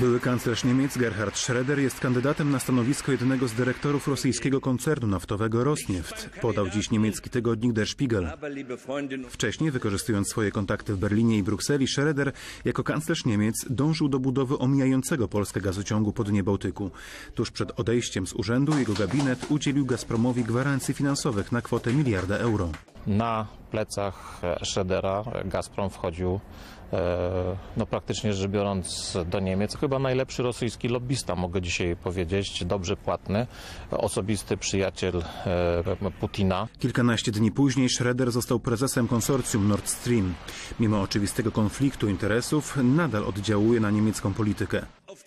Były kanclerz Niemiec Gerhard Schroeder jest kandydatem na stanowisko jednego z dyrektorów rosyjskiego koncernu naftowego Rosneft, podał dziś niemiecki tygodnik Der Spiegel. Wcześniej, wykorzystując swoje kontakty w Berlinie i Brukseli, Schroeder jako kanclerz Niemiec dążył do budowy omijającego Polskę gazociągu po dnie Bałtyku. Tuż przed odejściem z urzędu jego gabinet udzielił Gazpromowi gwarancji finansowych na kwotę miliarda euro. Na plecach Schroedera Gazprom wchodził, no praktycznie rzecz biorąc, do Niemiec. Chyba najlepszy rosyjski lobbysta, mogę dzisiaj powiedzieć, dobrze płatny, osobisty przyjaciel e, Putina. Kilkanaście dni później Schroeder został prezesem konsorcjum Nord Stream. Mimo oczywistego konfliktu interesów, nadal oddziałuje na niemiecką politykę.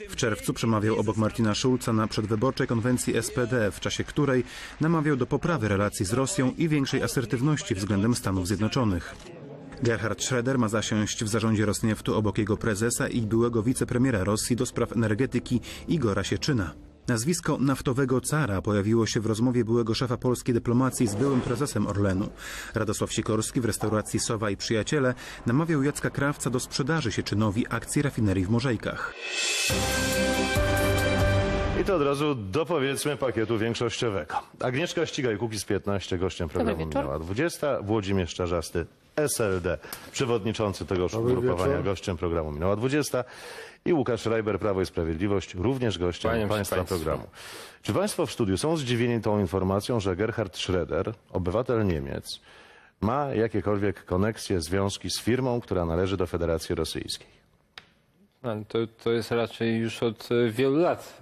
W czerwcu przemawiał obok Martina Schulza na przedwyborczej konwencji SPD, w czasie której namawiał do poprawy relacji z Rosją i większej asertywności względem Stanów Zjednoczonych. Gerhard Schroeder ma zasiąść w zarządzie Rosnieftu obok jego prezesa i byłego wicepremiera Rosji do spraw energetyki Igora Sieczyna. Nazwisko naftowego cara pojawiło się w rozmowie byłego szefa polskiej dyplomacji z byłym prezesem Orlenu. Radosław Sikorski w restauracji Sowa i Przyjaciele namawiał Jacka Krawca do sprzedaży Sieczynowi akcji rafinerii w Morzejkach. I to od razu dopowiedzmy pakietu większościowego. Agnieszka Ścigaj, Kukiz 15, gościem programu minęła 20. Włodzimierz Czarzasty, SLD, przewodniczący tegoż Dobry ugrupowania, wieczór. gościem programu minęła 20. I Łukasz Schreiber, Prawo i Sprawiedliwość, również gościem Kłaniam się Państwa państwu. programu. Czy Państwo w studiu są zdziwieni tą informacją, że Gerhard Schroeder, obywatel Niemiec, ma jakiekolwiek koneksje, związki z firmą, która należy do Federacji Rosyjskiej? Ale To, to jest raczej już od e, wielu lat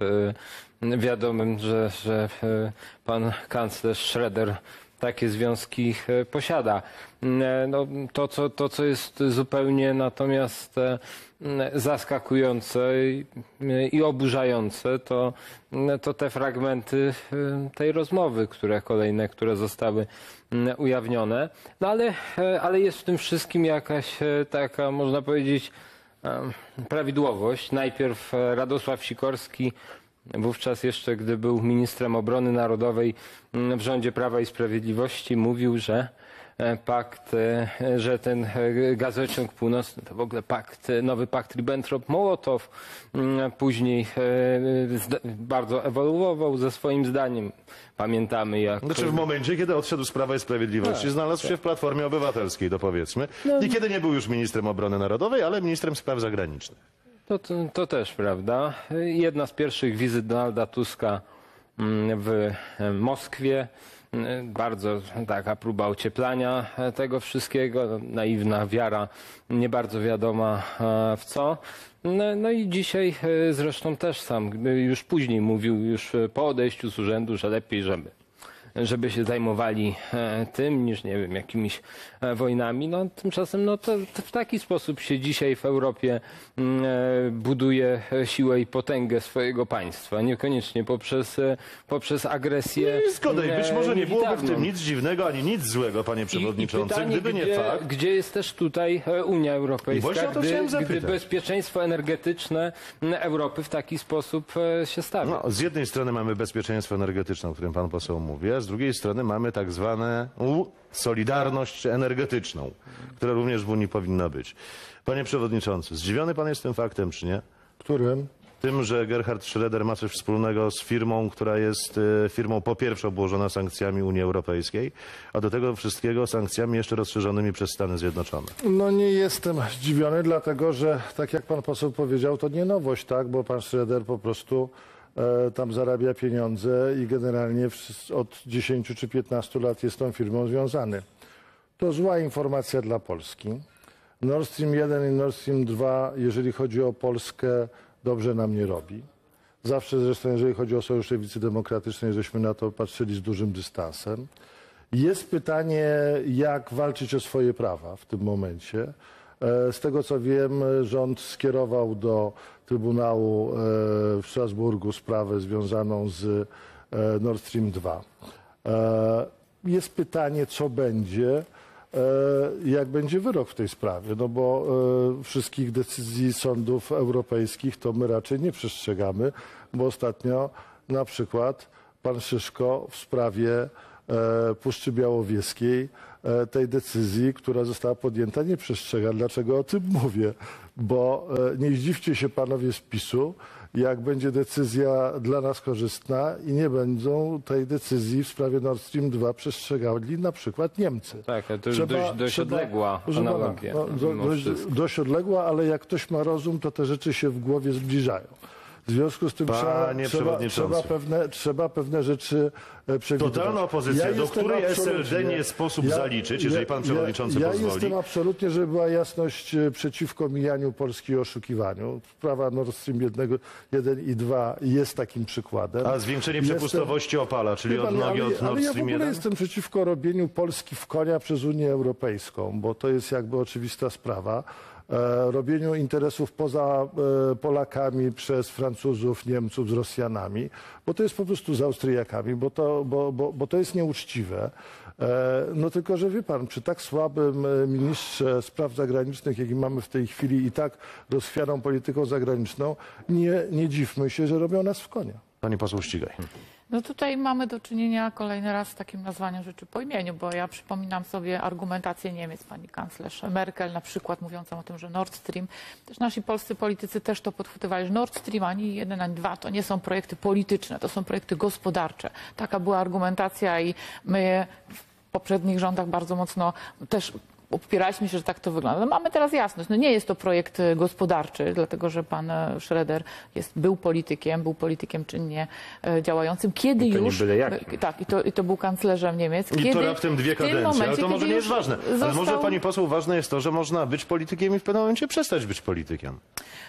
e, wiadomym, że, że e, pan kanclerz Schroeder takie związki e, posiada. Mm, e, No, to, co, to, co jest zupełnie natomiast e, mm, zaskakujące i, i oburzające, to, mm, to te fragmenty tej rozmowy, które kolejne, które zostały mm, ujawnione. No ale, ale jest w tym wszystkim jakaś taka, można powiedzieć, prawidłowość. Najpierw Radosław Sikorski, wówczas jeszcze gdy był ministrem obrony narodowej m, w rządzie Prawa i Sprawiedliwości, mówił, że e, pakt, e, że ten e, gazociąg północny to w ogóle pakt, nowy pakt Ribbentrop-Mołotow. M, Później bardzo ewoluował ze swoim zdaniem. Pamiętamy jak... Znaczy w momencie, kiedy odszedł z Prawa i Sprawiedliwości, znalazł się w Platformie Obywatelskiej, to powiedzmy. I kiedy nie był już ministrem obrony narodowej, ale ministrem spraw zagranicznych. To, to, to też prawda. Jedna z pierwszych wizyt Donalda Tuska mm, w e, Moskwie. Mm, Bardzo taka próba ocieplania e, tego wszystkiego, naiwna wiara, nie bardzo wiadoma e, w co. No, no i dzisiaj zresztą też sam, już później mówił, już po odejściu z urzędu, że lepiej, żeby żeby się zajmowali e, tym, niż nie wiem, jakimiś e, wojnami. No, tymczasem no, to, to w taki sposób się dzisiaj w Europie mm, e, buduje siłę i potęgę swojego państwa, niekoniecznie poprzez, poprzez agresję. I zgoda, i być e, może nie byłoby w tym nic dziwnego, ani nic złego, panie I- przewodniczący, I pytanie, gdyby nie gdzie, fakt. Gdzie jest też tutaj Unia I Europejska, właśnie o to gdy, gdy bezpieczeństwo energetyczne Europy w taki sposób się stawia. No, z jednej strony mamy bezpieczeństwo energetyczne, o którym pan poseł mówi, z drugiej strony mamy tak zwane solidarność energetyczną, która również w Unii powinna być. Panie przewodniczący, zdziwiony pan jest tym faktem, czy nie? Którym? Tym, że Gerhard Schroeder ma coś wspólnego z firmą, która jest e, firmą po pierwsze obłożona sankcjami Unii Europejskiej, a do tego wszystkiego sankcjami jeszcze rozszerzonymi przez Stany Zjednoczone. No nie jestem zdziwiony, dlatego że tak jak pan poseł powiedział, to nie nowość, tak? Bo pan Schroeder po prostu tam zarabia pieniądze i generalnie od 10 czy 15 lat jest tą firmą związany. To zła informacja dla Polski. Nord Stream 1 i Nord Stream 2, jeżeli chodzi o Polskę, dobrze nam nie robi. Zawsze zresztą, jeżeli chodzi o Sojusz Lewicy Demokratycznej, żeśmy na to patrzyli z dużym dystansem. Jest pytanie, jak walczyć o swoje prawa w tym momencie. E, Z tego co wiem, rząd skierował do Trybunału e, w Strasburgu sprawę związaną z e, Nord Stream 2. E, Jest pytanie, co będzie, jak będzie wyrok w tej sprawie, no bo wszystkich decyzji sądów europejskich to my raczej nie przestrzegamy, bo ostatnio na przykład pan Szyszko w sprawie Puszczy Białowieskiej e, tej decyzji, która została podjęta, nie przestrzega. Dlaczego o tym mówię? Bo e, nie zdziwcie się panowie z PiSu, jak będzie decyzja dla nas korzystna i nie będą tej decyzji w sprawie Nord Stream 2 przestrzegali na przykład Niemcy. Tak, to już dość, dość odległa proszę pana, analogia. no, do, mimo dość, dość odległa, ale jak ktoś ma rozum, to te rzeczy się w głowie zbliżają. W związku z tym Panie trzeba, trzeba, przewodniczący. trzeba, pewne, trzeba pewne rzeczy e, przewidywać. Totalna opozycja, do jestem której absolutnie- SLD nie sposób zaliczyć, jeżeli pan przewodniczący ja, pozwoli. Ja jestem absolutnie, żeby była jasność, e, przeciwko mijaniu Polski i oszukiwaniu. Sprawa Nord Stream 1, 1 i 2 jest takim przykładem. A zwiększenie Jestem- przepustowości opala, czyli Wie od pan, nogi ale, od ale Nord ja w Stream ogóle 1? jestem przeciwko robieniu Polski w konia przez Unię Europejską, bo to jest jakby oczywista sprawa. E, robieniu interesów poza e, Polakami przez Francuzów, Niemców z Rosjanami, bo to jest po prostu z Austriakami, bo to, bo, bo, bo to jest nieuczciwe. E, no tylko, że wie pan, przy tak słabym ministrze spraw zagranicznych, jaki mamy w tej chwili i tak rozchwianą polityką zagraniczną, nie, nie dziwmy się, że robią nas w konia. Pani poseł ścigaj. No tutaj mamy do czynienia kolejny raz z takim nazwaniem rzeczy po imieniu, bo ja przypominam sobie argumentację Niemiec, pani kanclerz Merkel na przykład mówiącą o tym, że Nord Stream, też nasi polscy politycy też to podchwytywali, że Nord Stream ani jeden, ani dwa to nie są projekty polityczne, to są projekty gospodarcze. Taka była argumentacja i my w poprzednich rządach bardzo mocno też upieraliśmy się, że tak to wygląda. No mamy teraz jasność. No nie jest to projekt e, gospodarczy, dlatego że pan e, Schroeder jest, był politykiem, był politykiem czynnie e, działającym. Kiedy I to nie już... byle jakim. e, Tak, i to, i to był kanclerzem Niemiec. I Kiedy, to raptem dwie kadencje, ale momencie, to może nie jest ważne. Ale może został- pani poseł ważne jest to, że można być politykiem i w pewnym momencie przestać być politykiem.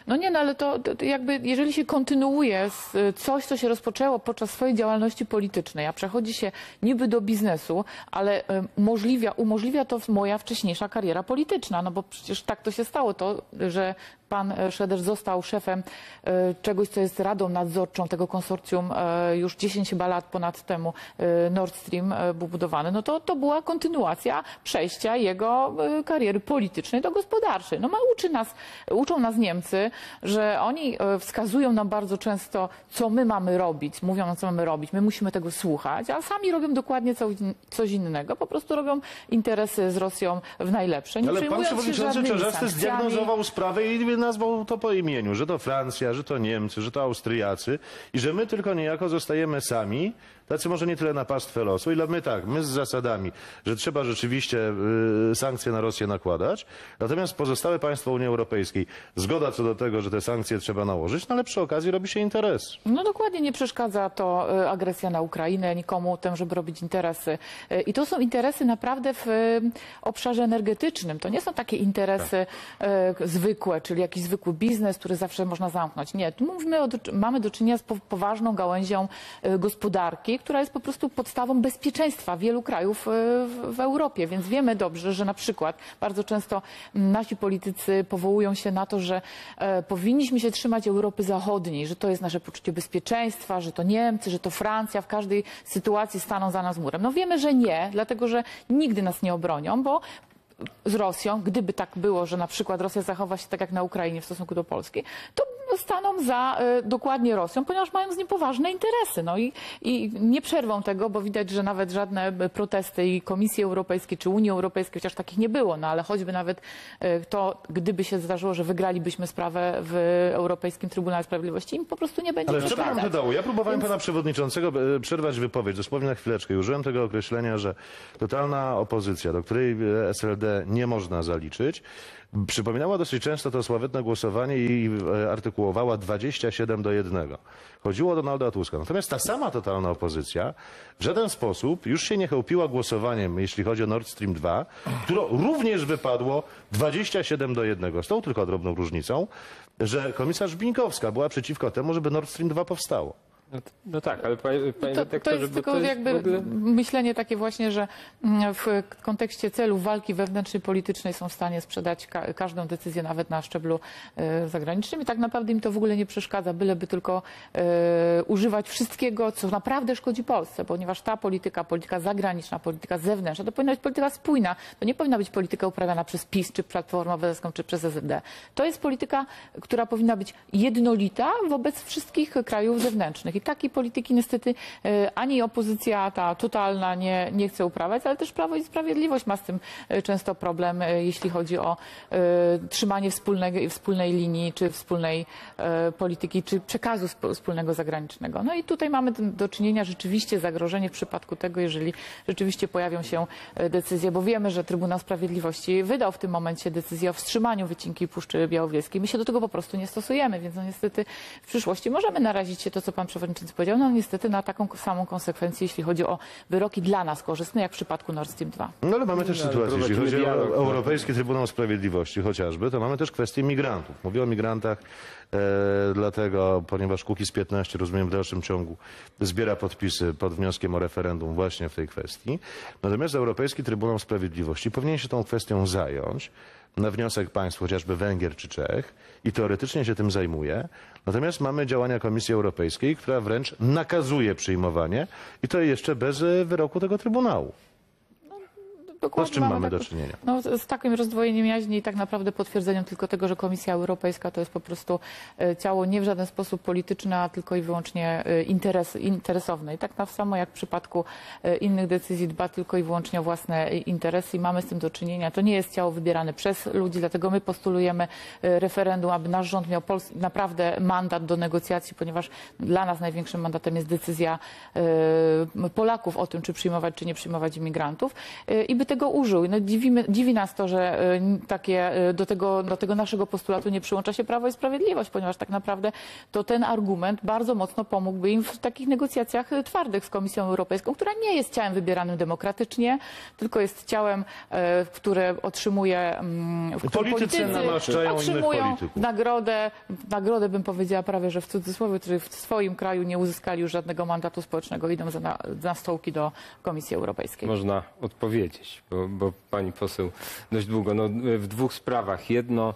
No nie, no ale to, to jakby, jeżeli się kontynuuje z, y, coś, co się rozpoczęło podczas swojej działalności politycznej, a przechodzi się niby do biznesu, ale y, możliwia, umożliwia to moja wcześniejsza kariera polityczna, no bo przecież tak to się stało, to, że pan e, Szeder został szefem y, czegoś, co jest radą nadzorczą tego konsorcjum y, już 10 chyba lat ponad temu Nord Stream był budowany, no to, to była kontynuacja przejścia jego kariery politycznej do gospodarczej. No ma uczy nas, uczą nas Niemcy, że oni e, wskazują nam bardzo często, co my mamy robić, mówią nam, co mamy robić, my musimy tego słuchać, a sami robią dokładnie co, coś innego, po prostu robią interesy z Rosją w najlepsze, nie Ale pan przewodniczący zdiagnozował sprawę i nazwał to po imieniu, że to Francja, że to Niemcy, że to Austriacy i że my tylko niejako zostajemy sami, tacy może nie tyle na pastwę losu, ile my tak, my z zasadami, że trzeba rzeczywiście y, sankcje na Rosję nakładać, natomiast pozostałe państwa Unii Europejskiej, zgoda co do tego, że te sankcje trzeba nałożyć, no ale przy okazji robi się interes. No dokładnie, nie przeszkadza to e, agresja na Ukrainę nikomu tym, żeby robić interesy. E, I to są interesy naprawdę w obszarze energetycznym. To nie są takie interesy e, zwykłe, czyli jakiś zwykły biznes, który zawsze można zamknąć. Nie, tu mówimy o, mamy do czynienia z po- poważną gałęzią e, która jest po prostu podstawą bezpieczeństwa wielu krajów e, w, Europie. Więc wiemy dobrze, że na przykład bardzo często nasi politycy powołują się na to, że e, powinniśmy się trzymać Europy Zachodniej, że to jest nasze poczucie bezpieczeństwa, że to Niemcy, że to Francja w każdej sytuacji staną za nas murem. No wiemy, że nie, dlatego że nigdy nas nie obronią, bo z Rosją, gdyby tak było, że na przykład Rosja zachowa się tak jak na Ukrainie w stosunku do Polski, to staną za y, dokładnie Rosją, ponieważ mają z nim poważne interesy. No i, i nie przerwą tego, bo widać, że nawet żadne y, protesty i Komisji Europejskiej czy Unii Europejskiej, chociaż takich nie było, no ale choćby nawet y, to, gdyby się zdarzyło, że wygralibyśmy sprawę w Europejskim Trybunale Sprawiedliwości, im po prostu nie będzie Ale w czym nam to przeszkadzać. dało? Ja próbowałem pana przewodniczącego e, przerwać wypowiedź, dosłownie na chwileczkę. i Użyłem tego określenia, że totalna opozycja, do której e, SLD nie można zaliczyć, przypominała dosyć często to sławetne głosowanie i e, artykułowała 27 do 1. Chodziło o Donalda Tuska. Natomiast ta sama totalna opozycja w żaden sposób już się nie chełpiła głosowaniem, jeśli chodzi o Nord Stream 2, które również wypadło 27 do 1. Z tą tylko drobną różnicą, że komisarz Binkowska była przeciwko temu, żeby Nord Stream 2 powstało. No, no tak, ale panie, panie To, to jest tylko to jest jakby ogóle... myślenie takie właśnie, że mm, w kontekście celów walki wewnętrznej politycznej są w stanie sprzedać ka każdą decyzję nawet na szczeblu e, zagranicznym i tak naprawdę im to w ogóle nie przeszkadza, byleby tylko e, używać wszystkiego, co naprawdę szkodzi Polsce, ponieważ ta polityka, polityka zagraniczna, polityka zewnętrzna, to powinna być polityka spójna. To nie powinna być polityka uprawiana przez PiS, czy Platformę Obywatelską, czy przez SLD. To jest polityka, która powinna być jednolita wobec wszystkich krajów zewnętrznych. I takiej polityki niestety e, ani opozycja ta totalna nie, nie chce uprawiać, ale też Prawo i Sprawiedliwość ma z tym e, często problem, e, jeśli chodzi o trzymanie wspólnej, wspólnej linii, czy wspólnej polityki, czy przekazu sp- wspólnego zagranicznego. No i tutaj mamy do czynienia rzeczywiście zagrożenie w przypadku tego, jeżeli rzeczywiście pojawią się decyzje, bo wiemy, że Trybunał Sprawiedliwości wydał w tym momencie decyzję o wstrzymaniu wycinki Puszczy Białowieskiej. My się do tego po prostu nie stosujemy, więc no niestety w przyszłości możemy narazić się to, co pan przewodniczący powiedział, no niestety na taką samą konsekwencję, jeśli chodzi o wyroki dla nas korzystne, jak w przypadku Nord Stream 2. No ale mamy też ale sytuację, jeśli chodzi o dialog, no. Europejski Trybunał Sprawiedliwości chociażby, to mamy też kwestię migrantów. Mówię o migrantach e, dlatego, ponieważ Kukiz 15, rozumiem, w dalszym ciągu zbiera podpisy pod wnioskiem o referendum właśnie w tej kwestii. Natomiast Europejski Trybunał Sprawiedliwości powinien się tą kwestią zająć na wniosek państw, chociażby Węgier czy Czech i teoretycznie się tym zajmuje. Natomiast mamy działania Komisji Europejskiej, która wręcz nakazuje przyjmowanie i to jeszcze bez e, wyroku tego Trybunału. To z Dokładnie czym mamy do taką- czynienia? No, z takim rozdwojeniem jaźni i tak naprawdę potwierdzeniem tylko tego, że Komisja Europejska to jest po prostu e, ciało nie w żaden sposób polityczne, a tylko i wyłącznie e, interes, interesowne. I tak na- samo jak w przypadku e, innych decyzji dba tylko i wyłącznie o własne interesy i mamy z tym do czynienia. To nie jest ciało wybierane przez ludzi, dlatego my postulujemy referendum, aby nasz rząd miał naprawdę mandat do negocjacji, ponieważ dla nas największym mandatem jest decyzja Polaków o tym, czy przyjmować, czy nie przyjmować imigrantów i by tego użył. No, dziwimy, dziwi nas to, że e, takie, e, do, tego, do tego naszego postulatu nie przyłącza się Prawo i Sprawiedliwość, ponieważ tak naprawdę to ten argument bardzo mocno pomógłby im w takich negocjacjach e, twardych z Komisją Europejską, która nie jest ciałem wybieranym demokratycznie, tylko jest ciałem, które otrzymuje, mm, w Politycy namaszczają innych otrzymują nagrodę, nagrodę bym powiedziała prawie, że w cudzysłowie, którzy w swoim kraju nie uzyskali już żadnego mandatu społecznego, idą za na, na stołki do Komisji Europejskiej. Można odpowiedzieć, bo, bo pani poseł dość długo. No, w dwóch sprawach. Jedno,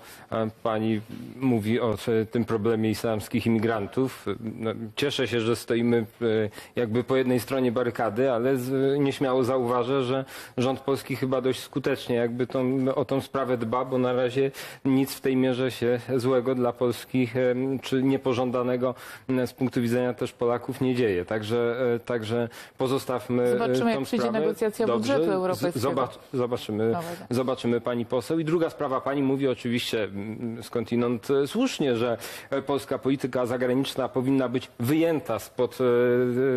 pani mówi o tym problemie islamskich imigrantów. No, cieszę się, że stoimy e, jakby po jednej stronie barykady, ale z, nieśmiało zauważę, że rząd polski chyba dość skutecznie jakby tą, o tą sprawę dba, bo na razie nic w tej mierze się złego dla Polski e, czy niepożądanego z punktu widzenia też Polaków nie dzieje. Także, e, także pozostawmy Zobaczymy, jak tą przyjdzie sprawę. negocjacja Dobrze, budżetu europejskiego. Zobacz, zobaczymy, zobaczymy pani poseł. I druga sprawa, pani mówi oczywiście mm, skądinąd e, słusznie, że e, polska polityka zagraniczna powinna być wyjęta spod,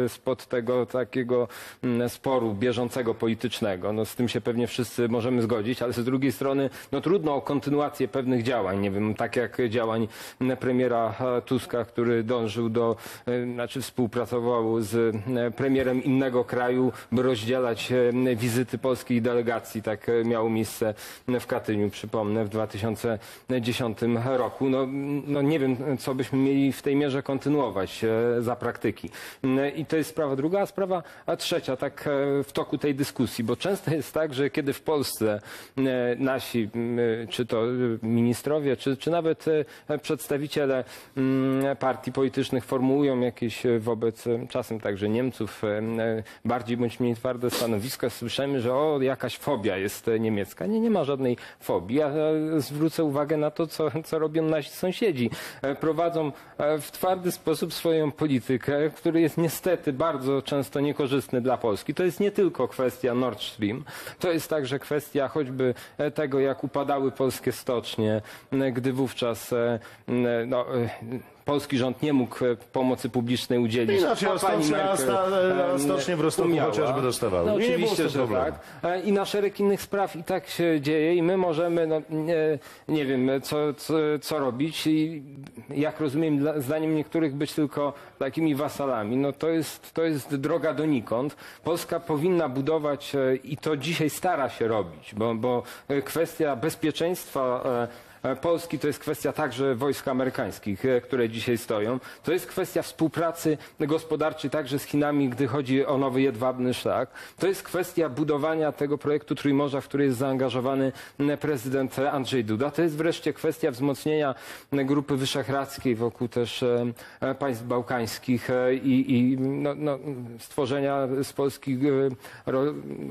e, spod tego takiego mm, sporu bieżącego politycznego. No, z tym się pewnie wszyscy możemy zgodzić, ale z drugiej strony no, trudno o kontynuację pewnych działań. Nie wiem, tak jak działań mm, premiera Tuska, który dążył do, znaczy współpracował z premierem innego kraju, by rozdzielać wizyty polskiej delegacji. Tak e, miało miejsce w Katyniu, przypomnę, w 2010 roku. No, no nie wiem, co byśmy mieli w tej mierze kontynuować e, za praktyki. Mm, I to jest sprawa druga, a sprawa trzecia, tak e, w toku tej dyskusji, bo często jest tak, że kiedy w Polsce nasi, m, czy to ministrowie, czy, czy nawet przedstawiciele mm, partii politycznych formułują jakieś wobec czasem także Niemców bardziej bądź mniej twarde stanowiska, słyszymy, że o, jakaś fobia jest e, niemiecka. Nie, nie ma żadnej fobii. Ja e, zwrócę uwagę na to, co, co robią nasi sąsiedzi. E, Prowadzą w twardy sposób swoją politykę, który jest niestety bardzo często niekorzystny dla Polski. To jest nie tylko kwestia Nord Stream, to jest także kwestia choćby tego, jak upadały polskie stocznie, gdy wówczas no, polski rząd nie mógł e, pomocy publicznej udzielić. Inaczej, a pani Merkel, a em, stocznie w umiała. chociażby dostawały. No, I oczywiście, że problemu. tak. E, I na szereg innych spraw i tak się dzieje i my możemy, no, nie, nie wiem, co, co, co robić i jak rozumiem, zdaniem niektórych być tylko takimi wasalami. No to jest, to jest droga donikąd. Polska powinna budować e, i to dzisiaj stara się robić, bo, bo e, kwestia bezpieczeństwa e, E, Polski to jest kwestia także wojsk amerykańskich, e, które dzisiaj stoją. To jest kwestia współpracy gospodarczej także z Chinami, gdy chodzi o nowy jedwabny szlak. To jest kwestia budowania tego projektu Trójmorza, w który jest zaangażowany m, prezydent Andrzej Duda. To jest wreszcie kwestia wzmocnienia Grupy Wyszehradzkiej wokół też e, e, państw bałkańskich e, i, i no, no, stworzenia z Polski e, ro,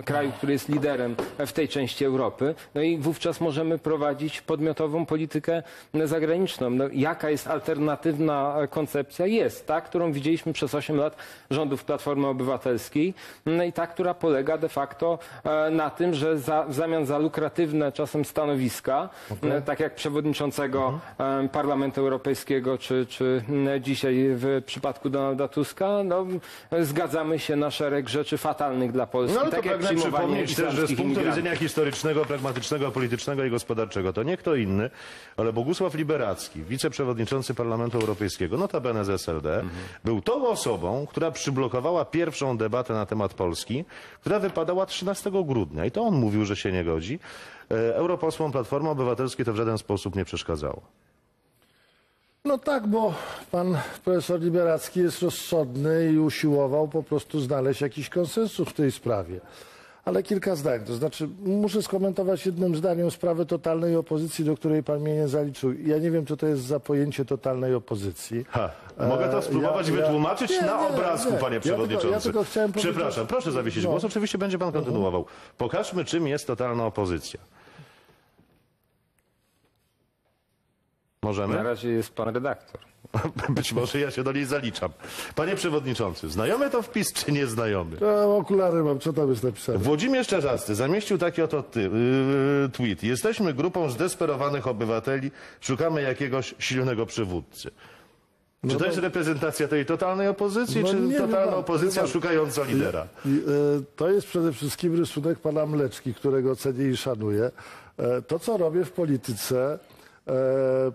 kraju, który jest liderem w tej części Europy. No i wówczas możemy prowadzić podmiotową nową politykę zagraniczną. No, jaka jest alternatywna koncepcja? Jest ta, którą widzieliśmy przez 8 lat rządów Platformy Obywatelskiej no i ta, która polega de facto e, na tym, że za, w zamian za lukratywne czasem stanowiska, e, tak jak przewodniczącego e, Parlamentu Europejskiego, czy, czy dzisiaj w przypadku Donalda Tuska, no, zgadzamy się na szereg rzeczy fatalnych dla Polski. No ale tak to jak przypomnieć też, że z punktu imigrantów. widzenia historycznego, pragmatycznego, politycznego i gospodarczego to nie kto inny, ale Bogusław Liberacki, wiceprzewodniczący Parlamentu Europejskiego, notabene z SLD, był tą osobą, która przyblokowała pierwszą debatę na temat Polski, która wypadała 13 grudnia. I to on mówił, że się nie godzi. E, Europosłom Platformy Obywatelskiej to w żaden sposób nie przeszkadzało. No tak, bo pan profesor Liberacki jest rozsądny i usiłował po prostu znaleźć jakiś konsensus w tej sprawie. Ale kilka zdań. To znaczy, muszę skomentować jednym zdaniem sprawę totalnej opozycji, do której pan mnie nie zaliczył. Ja nie wiem, co to jest za pojęcie totalnej opozycji. Ha, mogę to E, spróbować ja- ja- wytłumaczyć Nie, na nie, obrazku, nie. panie Ja tylko- przewodniczący. ja tylko chciałem powiedzieć- Przepraszam, proszę zawiesić No. głos. Oczywiście będzie pan kontynuował. Pokażmy, czym jest totalna opozycja. Możemy? Na razie jest pan redaktor. Być może ja się do niej zaliczam. Panie przewodniczący, znajomy to wpis czy nieznajomy? Ja okulary mam, co tam jest napisane? Włodzimierz Czerzasty zamieścił taki oto ty, yy, tweet. Jesteśmy grupą zdesperowanych obywateli, szukamy jakiegoś silnego przywódcy. Czy to jest reprezentacja tej totalnej opozycji, No czy nie, totalna wie pan, opozycja pan. szukająca lidera? E, To jest przede wszystkim rysunek pana Mleczki, którego cenię i szanuję. E, To, co robię w polityce,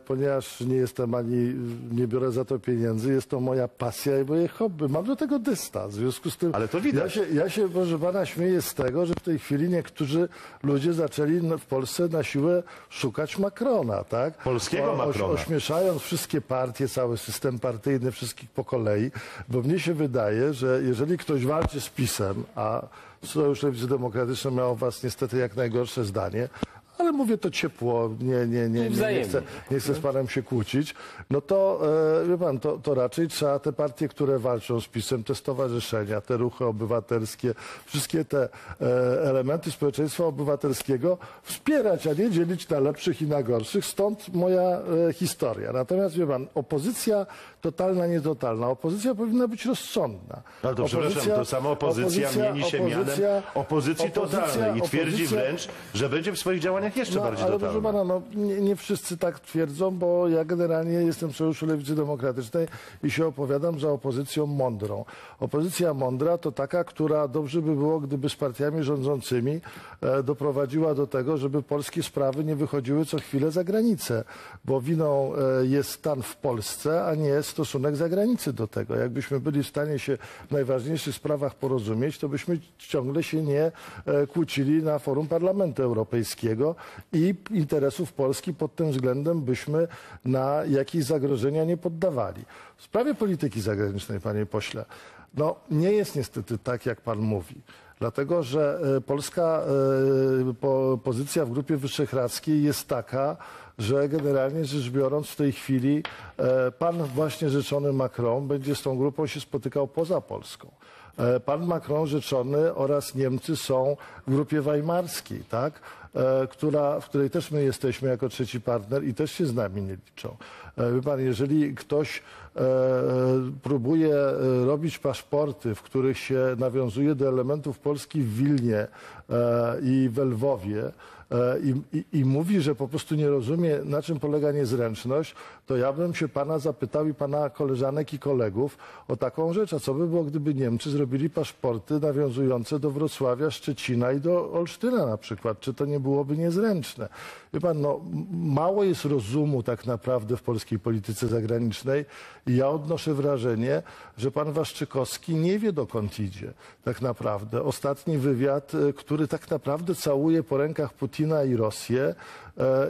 ponieważ nie jestem ani, nie biorę za to pieniędzy, jest to moja pasja i moje hobby. Mam do tego dystans. W związku z tym Ale to widać. Ja się, ja się, proszę pana, śmieję z tego, że w tej chwili niektórzy ludzie zaczęli w Polsce na siłę szukać Macrona, tak? Polskiego O- Macrona. Ośmieszając wszystkie partie, cały system partyjny, wszystkich po kolei, bo mnie się wydaje, że jeżeli ktoś walczy z PiSem, a Sojusz Lewicy Demokratycznej miał o was niestety jak najgorsze zdanie, ale mówię to ciepło, nie, nie, nie, nie, nie, chcę, nie chcę z panem się kłócić, no to e, wie pan, to, to raczej trzeba te partie, które walczą z PiSem, te stowarzyszenia, te ruchy obywatelskie, wszystkie te e, elementy społeczeństwa obywatelskiego wspierać, a nie dzielić na lepszych i na gorszych. Stąd moja e, historia. Natomiast wie pan, opozycja totalna, nietotalna. Opozycja powinna być rozsądna. Ale to przepraszam, to sama opozycja, mieni się mianem opozycji totalnej i twierdzi opozycja- wręcz, że będzie w swoich działaniach jeszcze no, bardziej ale proszę pana, no, nie, nie wszyscy tak twierdzą, bo ja generalnie jestem w Sojuszu Lewicy Demokratycznej i się opowiadam za opozycją mądrą. Opozycja mądra to taka, która dobrze by było, gdyby z partiami rządzącymi e, doprowadziła do tego, żeby polskie sprawy nie wychodziły co chwilę za granicę, bo winą e, jest stan w Polsce, a nie stosunek zagranicy do tego. Jakbyśmy byli w stanie się w najważniejszych sprawach porozumieć, to byśmy ciągle się nie e, kłócili na forum Parlamentu Europejskiego i interesów Polski pod tym względem byśmy na jakieś zagrożenia nie poddawali. W sprawie polityki zagranicznej, panie pośle, no nie jest niestety tak, jak pan mówi. Dlatego, że e, polska e, po, pozycja w Grupie Wyszehradzkiej jest taka, że generalnie rzecz biorąc w tej chwili e, pan właśnie rzeczony Macron będzie z tą grupą się spotykał poza Polską. Pan Macron rzeczony oraz Niemcy są w grupie weimarskiej, tak? E, która, w której też my jesteśmy jako trzeci partner i też się z nami nie liczą. E, Wie pan, jeżeli ktoś e, próbuje robić paszporty, w których się nawiązuje do elementów Polski w Wilnie i w Lwowie, i, i, i mówi, że po prostu nie rozumie, na czym polega niezręczność, to ja bym się pana zapytał i pana koleżanek i kolegów o taką rzecz. A co by było, gdyby Niemcy zrobili paszporty nawiązujące do Wrocławia, Szczecina i do Olsztyna na przykład? Czy to nie byłoby niezręczne? Wie pan, no, mało jest rozumu tak naprawdę w polskiej polityce zagranicznej i ja odnoszę wrażenie, że pan Waszczykowski nie wie dokąd idzie tak naprawdę. Ostatni wywiad, e, który tak naprawdę całuje po rękach Putina i Rosję,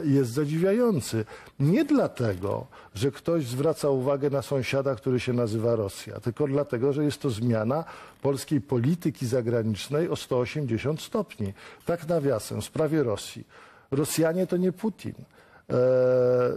jest zadziwiający. Nie dlatego, że ktoś zwraca uwagę na sąsiada, który się nazywa Rosja, tylko dlatego, że jest to zmiana polskiej polityki zagranicznej o 180 stopni. Tak nawiasem, w sprawie Rosji. Rosjanie to nie Putin.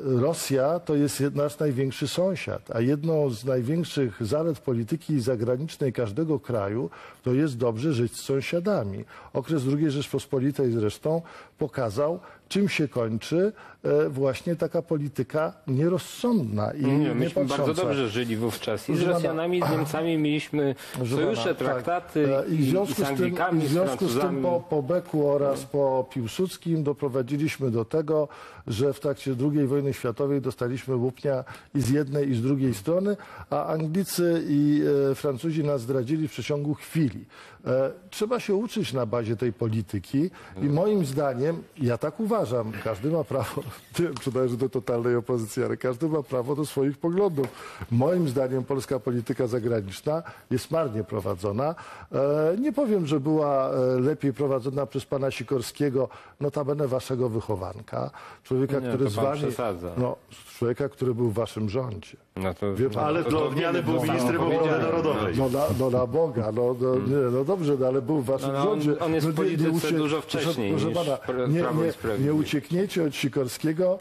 Rosja to jest nasz największy sąsiad, a jedną z największych zalet polityki zagranicznej każdego kraju to jest dobrze żyć z sąsiadami. Okres II Rzeczpospolitej zresztą pokazał, czym się kończy e, właśnie taka polityka nierozsądna i Nie, myśmy bardzo dobrze żyli wówczas. I z Rosjanami, i z Niemcami mieliśmy sojusze, pana, traktaty tak. I, w związku, z z tym, Anglikami, w związku z tym po, po Beku oraz po Piłsudskim doprowadziliśmy do tego, że w trakcie II wojny światowej dostaliśmy łupnia i z jednej i z drugiej strony, a Anglicy i e, Francuzi nas zdradzili w przeciągu chwili. E, trzeba się uczyć na bazie tej polityki i moim zdaniem, ja tak uważam, każdy ma prawo, nie wiem czy należy do totalnej opozycji, ale każdy ma prawo do swoich poglądów. Moim zdaniem polska polityka zagraniczna jest marnie prowadzona. E, nie powiem, że była e, lepiej prowadzona przez pana Sikorskiego, notabene waszego wychowanka, człowieka, Nie, który to z pan wami, przesadza. no, człowieka, który był w waszym rządzie. No to, Wie pan, Ale to- do odmiany był bo ministrem sam obrony narodowej. No na, no na Boga, no, no, nie, no dobrze, no, ale był w waszym No, no, on- rządzie. on jest no, w polityce dużo wcześniej proszę, niż pana, Pra- nie, Prawo i nie, nie Sprawiedliwość. uciekniecie od Sikorskiego,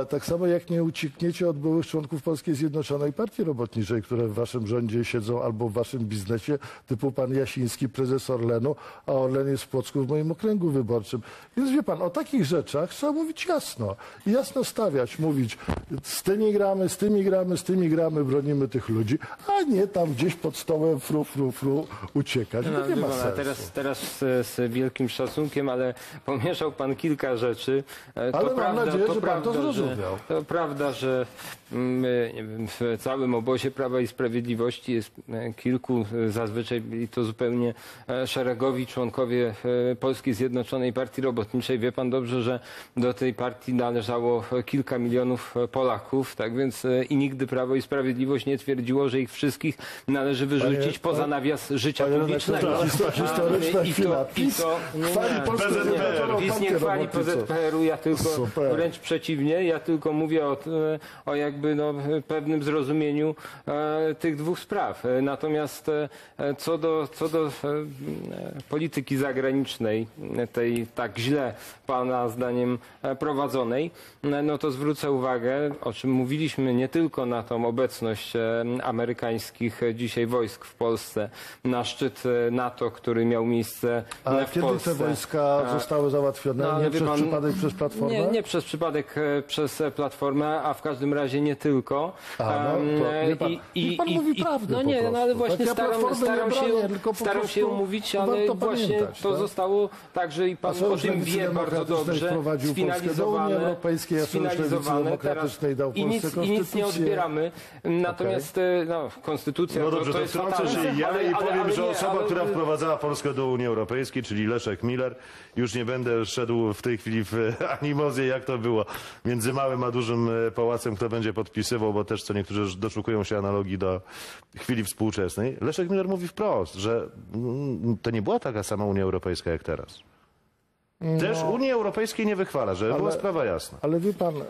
e, tak samo jak nie uciekniecie od byłych członków Polskiej Zjednoczonej Partii Robotniczej, które w waszym rządzie siedzą albo w waszym biznesie, typu pan Jasiński, prezes Orlenu, a Orlen jest w Płocku w moim okręgu wyborczym. Więc wie pan, o takich rzeczach trzeba mówić jasno. I jasno stawiać, mówić, z tymi gramy, z tymi gramy, z tymi gramy, bronimy tych ludzi, a nie tam gdzieś pod stołem fru, fru, fru uciekać. No, to nie ma a sensu. teraz, teraz z, z wielkim szacunkiem, ale pomieszał pan kilka rzeczy. E, To Ale mam prawda, nadzieję, to że pan to prawda, zrozumiał. To prawda, że nie wiem, w całym obozie Prawa i Sprawiedliwości jest e, kilku, e, zazwyczaj byli to zupełnie e, szeregowi członkowie e, Polskiej Zjednoczonej Partii Robotniczej. Wie pan dobrze, że do tej partii należało e, kilka milionów e, Polaków, tak więc e, i nigdy Prawo i Sprawiedliwość nie twierdziło, że ich wszystkich należy wyrzucić Panie- poza nawias życia Panie publicznego. redaktorze, histo- historyczna I to- chwila. i PiS to- nie, chwali PZPR. PiS nie chwali. PZPR-u, ja tylko Super. wręcz przeciwnie, ja tylko mówię o, o jakby no, pewnym zrozumieniu e, tych dwóch spraw. E, Natomiast e, co do, co do e, polityki zagranicznej, e, tej tak źle pana zdaniem e, prowadzonej, e, no to zwrócę uwagę, o czym mówiliśmy nie tylko na tą obecność e, amerykańskich e, dzisiaj wojsk w Polsce, na szczyt e, NATO, który miał miejsce A w kiedy Polsce. te wojska zostały załatwione? no, nie przez pan- przypadek przez Platformę? Nie, nie przez przypadek, przez Platformę, a w każdym razie nie tylko. A, no, to e, wie pan- niech pan mówi prawdę No nie, no ale właśnie Tak ja staram, Platformy staram, nie się, bronię, staram się mówić, ale warto właśnie pamiętać, to tak? zostało także i pan o tym wie bardzo dobrze, Unii sfinalizowane, Europejskiej, Demokratycznej dał i nic, Polsce i nic nie konstytucję. odbieramy. Natomiast e, no, konstytucja No dobrze, to to jest wtrącę fatalne. się ja ale, i ale, powiem, ale że nie, osoba, ale- która wprowadzała Polskę do Unii Europejskiej, czyli Leszek Miller, już nie będę szedł w tej chwili w animozję, jak to było między małym a dużym e, pałacem, kto będzie podpisywał, bo też co niektórzy już doszukują się analogii do chwili współczesnej. Leszek Miller mówi wprost, że mm, to nie była taka sama Unia Europejska jak teraz. Też Unii Europejskiej nie wychwala, żeby była sprawa jasna. Ale wie pan, e,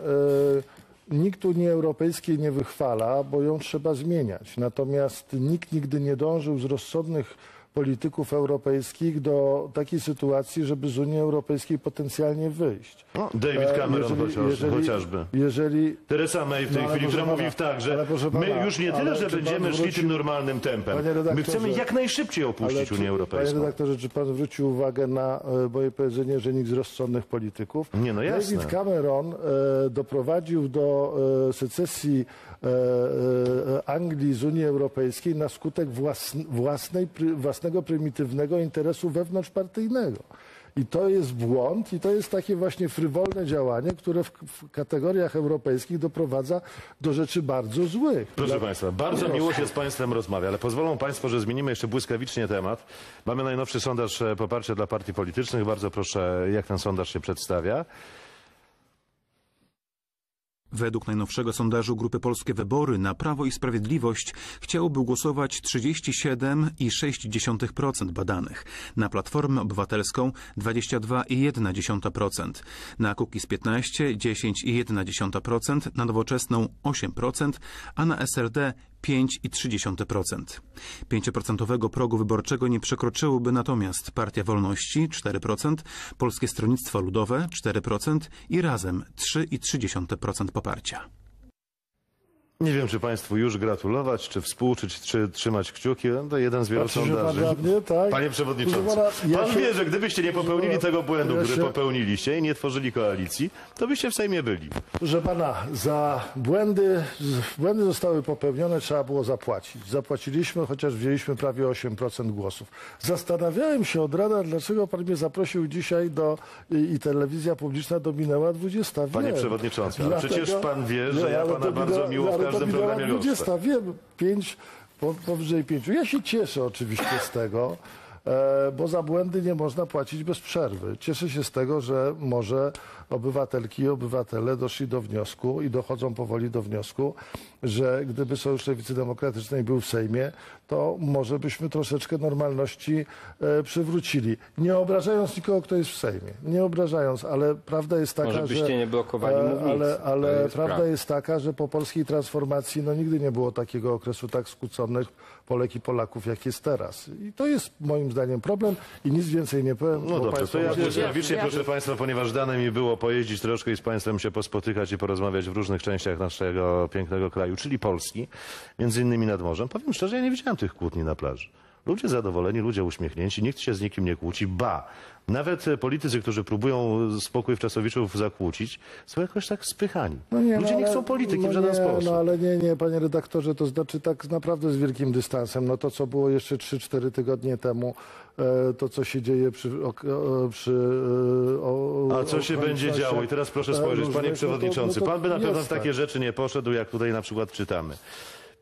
nikt Unii Europejskiej nie wychwala, bo ją trzeba zmieniać. Natomiast nikt nigdy nie dążył z rozsądnych polityków europejskich do takiej sytuacji, żeby z Unii Europejskiej potencjalnie wyjść. No, David E, Cameron chociaż, chociażby. Jeżeli, Teresa May w tej No, chwili, która pana, mówi tak, że proszę my pana, już nie tyle, że będziemy szli zwrócił- tym normalnym tempem. Panie My chcemy jak najszybciej opuścić Unię panie Europejską. redaktorze, czy pan zwrócił uwagę na e, moje powiedzenie, że nikt z rozsądnych polityków? Nie, no jasne. David Cameron e, doprowadził do e, secesji Anglii z Unii Europejskiej na skutek własn, własnej, własnego prymitywnego interesu wewnątrzpartyjnego. I to jest błąd, i to jest takie właśnie frywolne działanie, które w, w kategoriach europejskich doprowadza do rzeczy bardzo złych. Proszę Dla- Państwa, bardzo miło się z Państwem rozmawia, ale pozwolą Państwo, że zmienimy jeszcze błyskawicznie temat. Mamy najnowszy sondaż e, poparcia dla partii politycznych. Bardzo proszę, jak ten sondaż się przedstawia. Według najnowszego sondażu Grupy Polskie Wybory na Prawo i Sprawiedliwość chciałoby głosować 37,6% badanych, na Platformę Obywatelską 22,1%, na Kukiz 15 10,1%, na Nowoczesną 8%, a na SRD 5,3%. 5% progu wyborczego nie przekroczyłyby natomiast Partia Wolności 4%, Polskie Stronnictwo Ludowe 4% i razem 3,3% poparcia. Nie wiem, czy Państwu już gratulować, czy współczuć, czy trzymać kciuki. No to jeden z wielu Patrzy się sondaży. pan mnie, tak? Panie Przewodniczący, ja Pan się- wie, że gdybyście nie popełnili tego błędu, Ja który się- popełniliście i nie tworzyli koalicji, to byście w Sejmie byli. Proszę pana, za błędy, błędy zostały popełnione, trzeba było zapłacić. Zapłaciliśmy, chociaż wzięliśmy prawie 8% głosów. Zastanawiałem się od rana, dlaczego pan mnie zaprosił dzisiaj do, i, i telewizja publiczna dominęła 20. Panie Wiem. przewodniczący, ale przecież pan wie, że ja ale pana bardzo miło każdym minęła programie 20, wiem, 5, po, powyżej 5. Ja się cieszę oczywiście z tego, e, bo za błędy nie można płacić bez przerwy. Cieszę się z tego, że może obywatelki i obywatele doszli do wniosku i dochodzą powoli do wniosku, że gdyby Sojusz Lewicy Demokratycznej był w Sejmie, to może byśmy troszeczkę normalności e, przywrócili. Nie obrażając nikogo, kto jest w Sejmie. Nie obrażając, ale prawda jest taka, Może byście że... nie blokowali e, mównicy. Ale, ale jest prawda prawda. jest taka, że po polskiej transformacji no, nigdy nie było takiego okresu tak skłóconych Polek i Polaków, jak jest teraz. I to jest moim zdaniem problem i nic więcej nie powiem. No dobrze, to ja błyskawicznie, Ja- proszę Państwa, ponieważ dane mi było pojeździć troszkę i z Państwem się pospotykać i porozmawiać w różnych częściach naszego pięknego kraju, czyli Polski, między innymi nad morzem. Powiem szczerze, ja nie widziałem tych kłótni na plaży. Ludzie zadowoleni, ludzie uśmiechnięci, nikt się z nikim nie kłóci, ba. Nawet politycy, którzy próbują spokój wczesowiczów zakłócić, są jakoś tak spychani. No nie, Ludzie no nie chcą polityki no w żaden nie, sposób. No ale nie, nie, panie redaktorze, to znaczy tak naprawdę z wielkim dystansem. No to, co było jeszcze 3-4 tygodnie temu, to, co się dzieje przy... przy e, o, A co się będzie działo? I teraz proszę e, spojrzeć, różnych, panie no przewodniczący. no Pan by na pewno w jest takie tak. rzeczy nie poszedł, jak tutaj na przykład czytamy.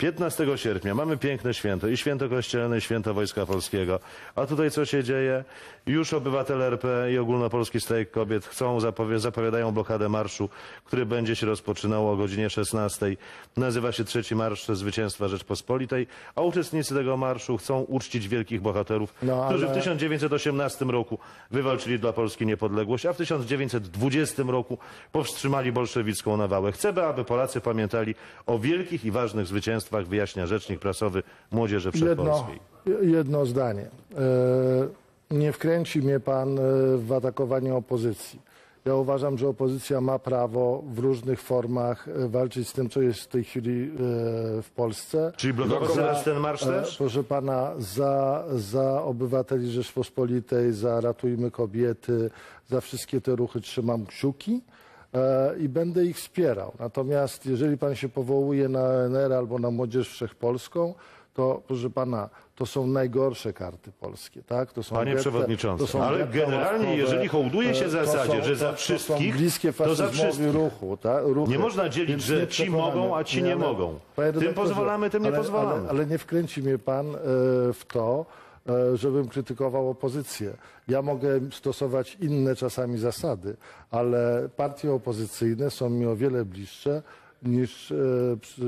15 sierpnia mamy piękne święto i święto kościelne, i święto Wojska Polskiego. A tutaj co się dzieje? Już obywatele RP i ogólnopolski strajk kobiet chcą, zapowiadają blokadę marszu, który będzie się rozpoczynał o godzinie 16. Nazywa się Trzeci Marsz Zwycięstwa Rzeczpospolitej, a uczestnicy tego marszu chcą uczcić wielkich bohaterów, No, którzy w ale- 1918 roku wywalczyli dla Polski niepodległość, a w 1920 roku powstrzymali bolszewicką nawałę. Chcemy, aby Polacy pamiętali o wielkich i ważnych zwycięstwach, wyjaśnia rzecznik prasowy Młodzieży Jedno, Wszechpolskiej. jedno zdanie. E, nie wkręci mnie pan e, w atakowanie opozycji. Ja uważam, że opozycja ma prawo w różnych formach e, walczyć z tym, co jest w tej chwili w Polsce. Czyli blokować ten marsz też? Proszę pana, za, za obywateli Rzeczpospolitej, za Ratujmy Kobiety, za wszystkie te ruchy trzymam kciuki i będę ich wspierał. Natomiast jeżeli pan się powołuje na NR albo na Młodzież Wszechpolską, to proszę pana, to są najgorsze karty polskie, tak? To są Panie przewodniczący, to są ale generalnie, jeżeli hołduje się e, zasadzie, to że za to- to wszystkich, są bliskie to za wszystkich. ruchu, tak? ruchy. Nie można dzielić, że nie ci mogą, a ci nie ale- mogą. Panie Tym pozwalamy, tym nie ale, pozwalamy. Ale, ale nie wkręci mnie pan e, w to, e, żebym krytykował opozycję. Ja mogę stosować inne czasami zasady, ale partie opozycyjne są mi o wiele bliższe niż, e,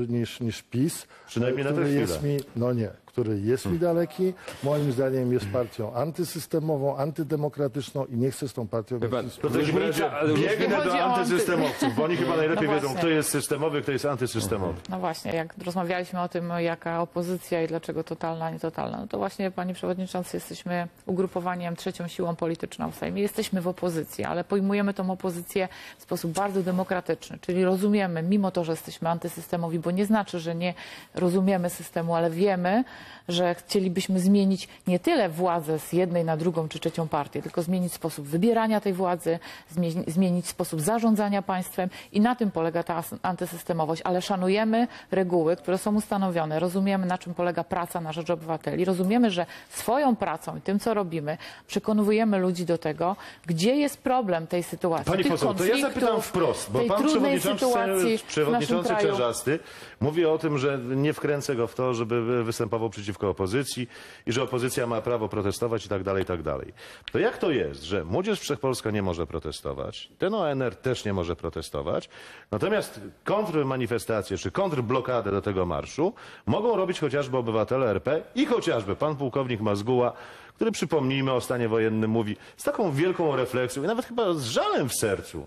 niż, niż PiS. Przynajmniej na tę chwilę. jest mi, No nie, który jest mi daleki. Moim zdaniem jest partią antysystemową, antydemokratyczną i nie chcę z tą partią Chyba- mieć To biegnę Chodzi do antysystemowców, bo oni chyba najlepiej No wiedzą, kto jest systemowy, kto jest antysystemowy. No właśnie, jak rozmawialiśmy o tym, jaka opozycja i dlaczego totalna, nie totalna, no to właśnie, panie przewodniczący, jesteśmy ugrupowaniem, trzecią siłą polityczną w Sejmie. Jesteśmy w opozycji, ale pojmujemy tą opozycję w sposób bardzo demokratyczny, czyli rozumiemy, mimo to, że jesteśmy antysystemowi, bo nie znaczy, że nie rozumiemy systemu, ale wiemy, że chcielibyśmy zmienić nie tyle władzę z jednej na drugą czy trzecią partię, tylko zmienić sposób wybierania tej władzy, zmieni- zmienić sposób zarządzania państwem i na tym polega ta antysystemowość, ale szanujemy reguły, które są ustanowione, rozumiemy na czym polega praca na rzecz obywateli, rozumiemy, że swoją pracą i tym, co robimy, przekonujemy ludzi do tego, gdzie jest problem tej sytuacji, Pani poseł, to ja zapytam wprost, bo pan przewodniczący, przewodniczący. Czerzasty mówi o tym, że nie wkręcę go w to, żeby występował przeciwko opozycji i że opozycja ma prawo protestować i tak dalej, i tak dalej. To jak to jest, że Młodzież Wszechpolska nie może protestować, ten ONR też nie może protestować, natomiast kontrmanifestacje czy kontrblokadę do tego marszu mogą robić chociażby obywatele RP i chociażby pan pułkownik Mazguła, który przypomnijmy o stanie wojennym mówi z taką wielką refleksją i nawet chyba z żalem w sercu,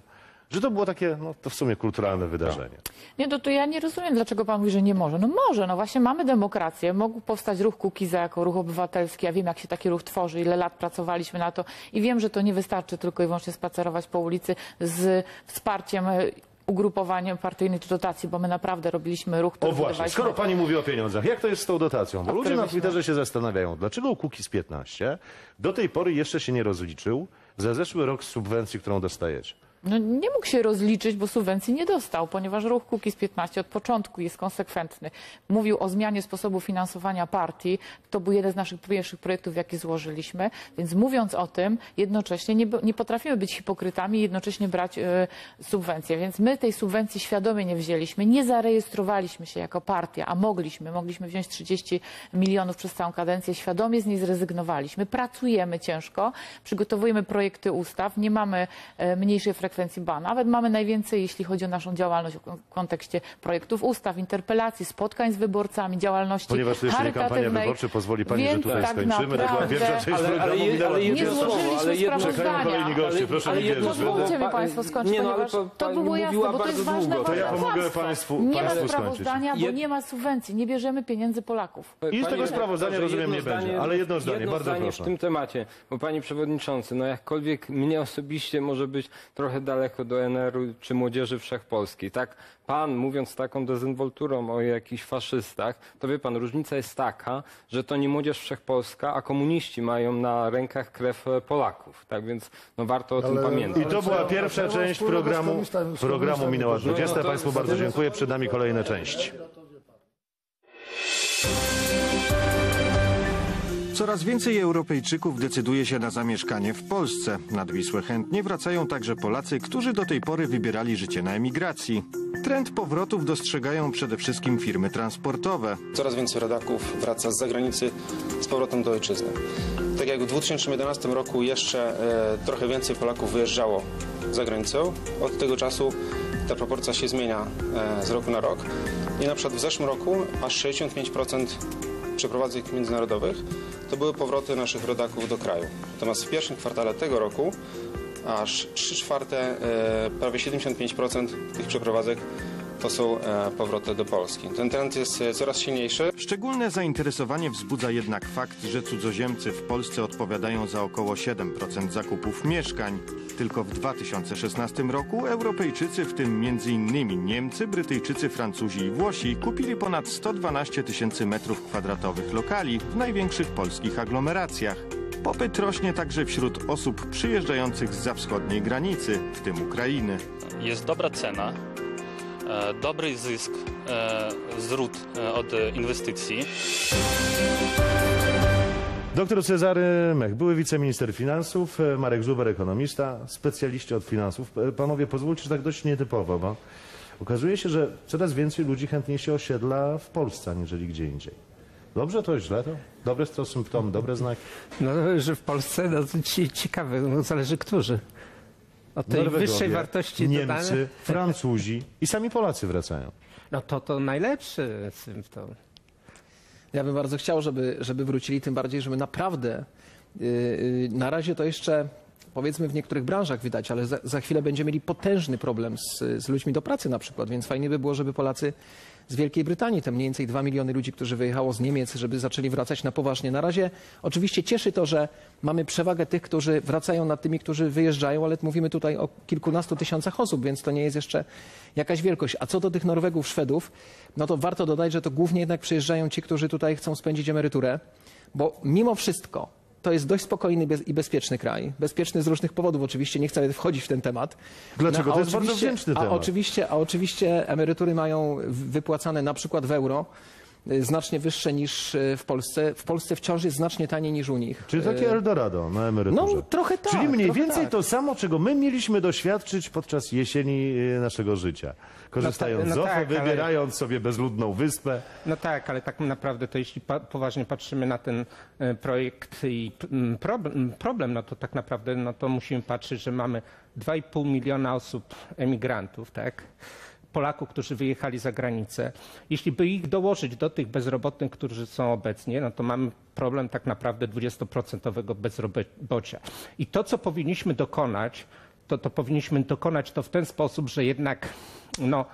że to było takie, no to w sumie kulturalne wydarzenie. Nie, no to ja nie rozumiem, dlaczego pan mówi, że nie może. No może, no właśnie mamy demokrację. Mógł powstać ruch Kukiza jako ruch obywatelski. Ja wiem, jak się taki ruch tworzy, ile lat pracowaliśmy na to i wiem, że to nie wystarczy tylko i wyłącznie spacerować po ulicy z wsparciem e, ugrupowaniem partyjnych czy dotacji, bo my naprawdę robiliśmy ruch, który O właśnie, skoro pani mówi o pieniądzach, jak to jest z tą dotacją? Bo A ludzie na Twitterze się zastanawiają, dlaczego Kukiz 15 do tej pory jeszcze się nie rozliczył za zeszły rok z subwencji, którą dostajecie. No, nie mógł się rozliczyć, bo subwencji nie dostał, ponieważ ruch Kukiz 15 od początku jest konsekwentny. Mówił o zmianie sposobu finansowania partii. To był jeden z naszych pierwszych projektów, jaki złożyliśmy. Więc mówiąc o tym, jednocześnie nie, nie potrafimy być hipokrytami i jednocześnie brać e, subwencje. Więc my tej subwencji świadomie nie wzięliśmy. Nie zarejestrowaliśmy się jako partia, a mogliśmy. Mogliśmy wziąć 30 milionów przez całą kadencję. Świadomie z niej zrezygnowaliśmy. Pracujemy ciężko, przygotowujemy projekty ustaw. Nie mamy e, mniejszej frekwencji BA. Nawet mamy najwięcej, jeśli chodzi o naszą działalność w kon- kontekście projektów ustaw, interpelacji, spotkań z wyborcami, działalności Ponieważ to jeszcze nie kampania wyborcza, pozwoli pani, że tutaj tak skończymy. To była naprawdę- pierwsza część Ale- ale programu, minęła ale jedno Nie 20. słowo, złożyliśmy ale sprawozdania. goście, proszę ale jedno Pozwólcie mi Pa- Państwo skończyć, nie, no, ale ponieważ pa- to było jasne, bo to jest bardzo ważne, długo. To ja pomogę państwu- Nie ma sprawozdania, bo nie ma subwencji, nie bierzemy pieniędzy Polaków. I z tego sprawozdania, rozumiem, nie będzie, ale jedno zdanie, jedno bardzo zdanie proszę. w tym temacie, bo panie przewodniczący, no jakkolwiek mnie osobiście może być trochę daleko do NR-u czy Młodzieży Wszechpolskiej, tak? Pan mówiąc taką dezynwolturą o jakichś faszystach, to wie pan, różnica jest taka, że to nie Młodzież Wszechpolska, a komuniści mają na rękach krew e, Polaków, tak? Więc no warto o tym pamiętać. I to była pierwsza Ale część programu. Programu minęła poszło. 20. No to- Państwu bardzo dziękuję. Przed nami kolejne części. Coraz więcej Europejczyków decyduje się na zamieszkanie w Polsce. Nad Wisłę chętnie wracają także Polacy, którzy do tej pory wybierali życie na emigracji. Trend powrotów dostrzegają przede wszystkim firmy transportowe. Coraz więcej rodaków wraca z zagranicy z powrotem do ojczyzny. Tak jak w 2011 roku jeszcze e, trochę więcej Polaków wyjeżdżało za granicę, od tego czasu ta proporcja się zmienia e, z roku na rok. I na przykład w zeszłym roku aż 65% przeprowadzek międzynarodowych to były powroty naszych rodaków do kraju. Natomiast w pierwszym kwartale tego roku aż 3 czwarte, e, prawie 75% tych przeprowadzek to są e, powroty do Polski. Ten trend jest e, coraz silniejszy. Szczególne zainteresowanie wzbudza jednak fakt, że cudzoziemcy w Polsce odpowiadają za około 7% zakupów mieszkań. Tylko w 2016 roku Europejczycy, w tym m.in. Niemcy, Brytyjczycy, Francuzi i Włosi, kupili ponad 112 tysięcy metrów kwadratowych lokali w największych polskich aglomeracjach. Popyt rośnie także wśród osób przyjeżdżających zza wschodniej granicy, w tym Ukrainy. jest dobra cena, dobry zysk, e, zwrot e, od inwestycji. Doktor Cezary Mech, były wiceminister finansów, e, Marek Żuber, ekonomista, specjaliści od finansów. E, Panowie, pozwólcie, że tak dość nietypowo, bo okazuje się, że coraz więcej ludzi chętnie się osiedla w Polsce, aniżeli gdzie indziej. Dobrze to, źle to? Dobre to symptom, dobre znaki? No, że w Polsce, no, to ci, ciekawe, no, zależy którzy. Od tej Norwegowie, wyższej wartości Niemcy, dodanej. Francuzi i sami Polacy wracają. No to to najlepszy symptom. Ja bym bardzo chciał, żeby, żeby wrócili, tym bardziej, żeby naprawdę yy, yy, na razie to jeszcze powiedzmy w niektórych branżach widać, ale za, za chwilę będziemy mieli potężny problem z, z ludźmi do pracy na przykład, więc fajnie by było, żeby Polacy z Wielkiej Brytanii, te mniej więcej 2 miliony ludzi, którzy wyjechało z Niemiec, żeby zaczęli wracać na poważnie. Na razie oczywiście cieszy to, że mamy przewagę tych, którzy wracają nad tymi, którzy wyjeżdżają, ale mówimy tutaj o kilkunastu tysiącach osób, więc to nie jest jeszcze jakaś wielkość. A co do tych Norwegów, Szwedów, no to warto dodać, że to głównie jednak przyjeżdżają ci, którzy tutaj chcą spędzić emeryturę, bo mimo wszystko to jest dość spokojny i bezpieczny kraj. Bezpieczny z różnych powodów, oczywiście nie chcę nawet wchodzić w ten temat. Dlaczego? a To jest bardzo wdzięczny a temat. Oczywiście, a oczywiście emerytury mają wypłacane na przykład w euro znacznie wyższe niż y, w Polsce. W Polsce wciąż jest znacznie taniej niż u nich. Czyli takie Eldorado na emeryturze. No trochę tak. Czyli mniej więcej tak. to samo, czego my mieliśmy doświadczyć podczas jesieni naszego życia. Korzystając No z tak, OFE, no tak, ale- wybierając sobie bezludną wyspę. No tak, ale tak naprawdę to jeśli pa, poważnie patrzymy na ten projekt i problem, problem, no to tak naprawdę no to musimy patrzeć, że mamy 2,5 miliona osób emigrantów, tak? Polaków, którzy wyjechali za granicę. Jeśli by ich dołożyć do tych bezrobotnych, którzy są obecnie, no to mamy problem tak naprawdę 20% bezrobocia. I to, co powinniśmy dokonać, to, to powinniśmy dokonać to w ten sposób, że jednak no,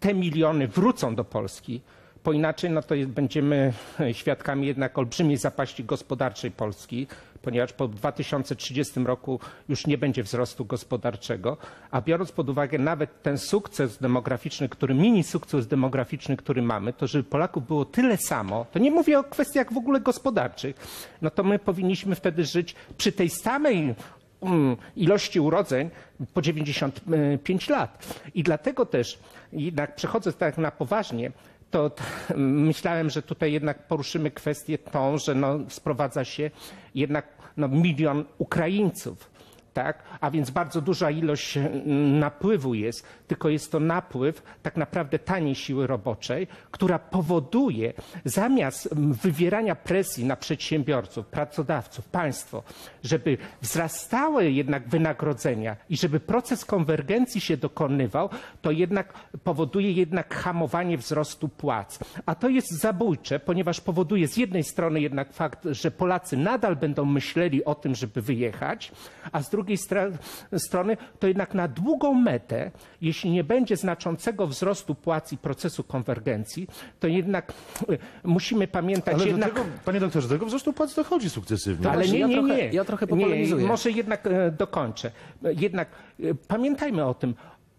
te miliony wrócą do Polski, bo inaczej no to jest, będziemy świadkami jednak olbrzymiej zapaści gospodarczej Polski, ponieważ po 2030 roku już nie będzie wzrostu gospodarczego, a biorąc pod uwagę nawet ten sukces demograficzny, który mini sukces demograficzny, który mamy, to żeby Polaków było tyle samo, to nie mówię o kwestiach w ogóle gospodarczych, no to my powinniśmy wtedy żyć przy tej samej mm, ilości urodzeń po 95 lat. I dlatego też, jednak przechodzę tak na poważnie, to myślałem, że tutaj jednak poruszymy kwestię tą, że no, sprowadza się jednak no, milion Ukraińców. Tak? A więc bardzo duża ilość mm, napływu jest, tylko jest to napływ tak naprawdę taniej siły roboczej, która powoduje zamiast wywierania presji na przedsiębiorców, pracodawców, państwo, żeby wzrastały jednak wynagrodzenia i żeby proces konwergencji się dokonywał, to jednak powoduje jednak hamowanie wzrostu płac. A to jest zabójcze, ponieważ powoduje z jednej strony jednak fakt, że Polacy nadal będą myśleli o tym, żeby wyjechać, a z drugiej stra- strony to jednak na długą metę, jeśli nie będzie znaczącego wzrostu płac i procesu konwergencji, to jednak e, musimy pamiętać Ale jednak... do tego, panie doktorze, do tego wzrostu płac dochodzi sukcesywnie. Ale nie, ja nie, trochę- nie. ja trochę nie, popolemizuję. Może jednak e, dokończę. E, Jednak e, pamiętajmy o tym.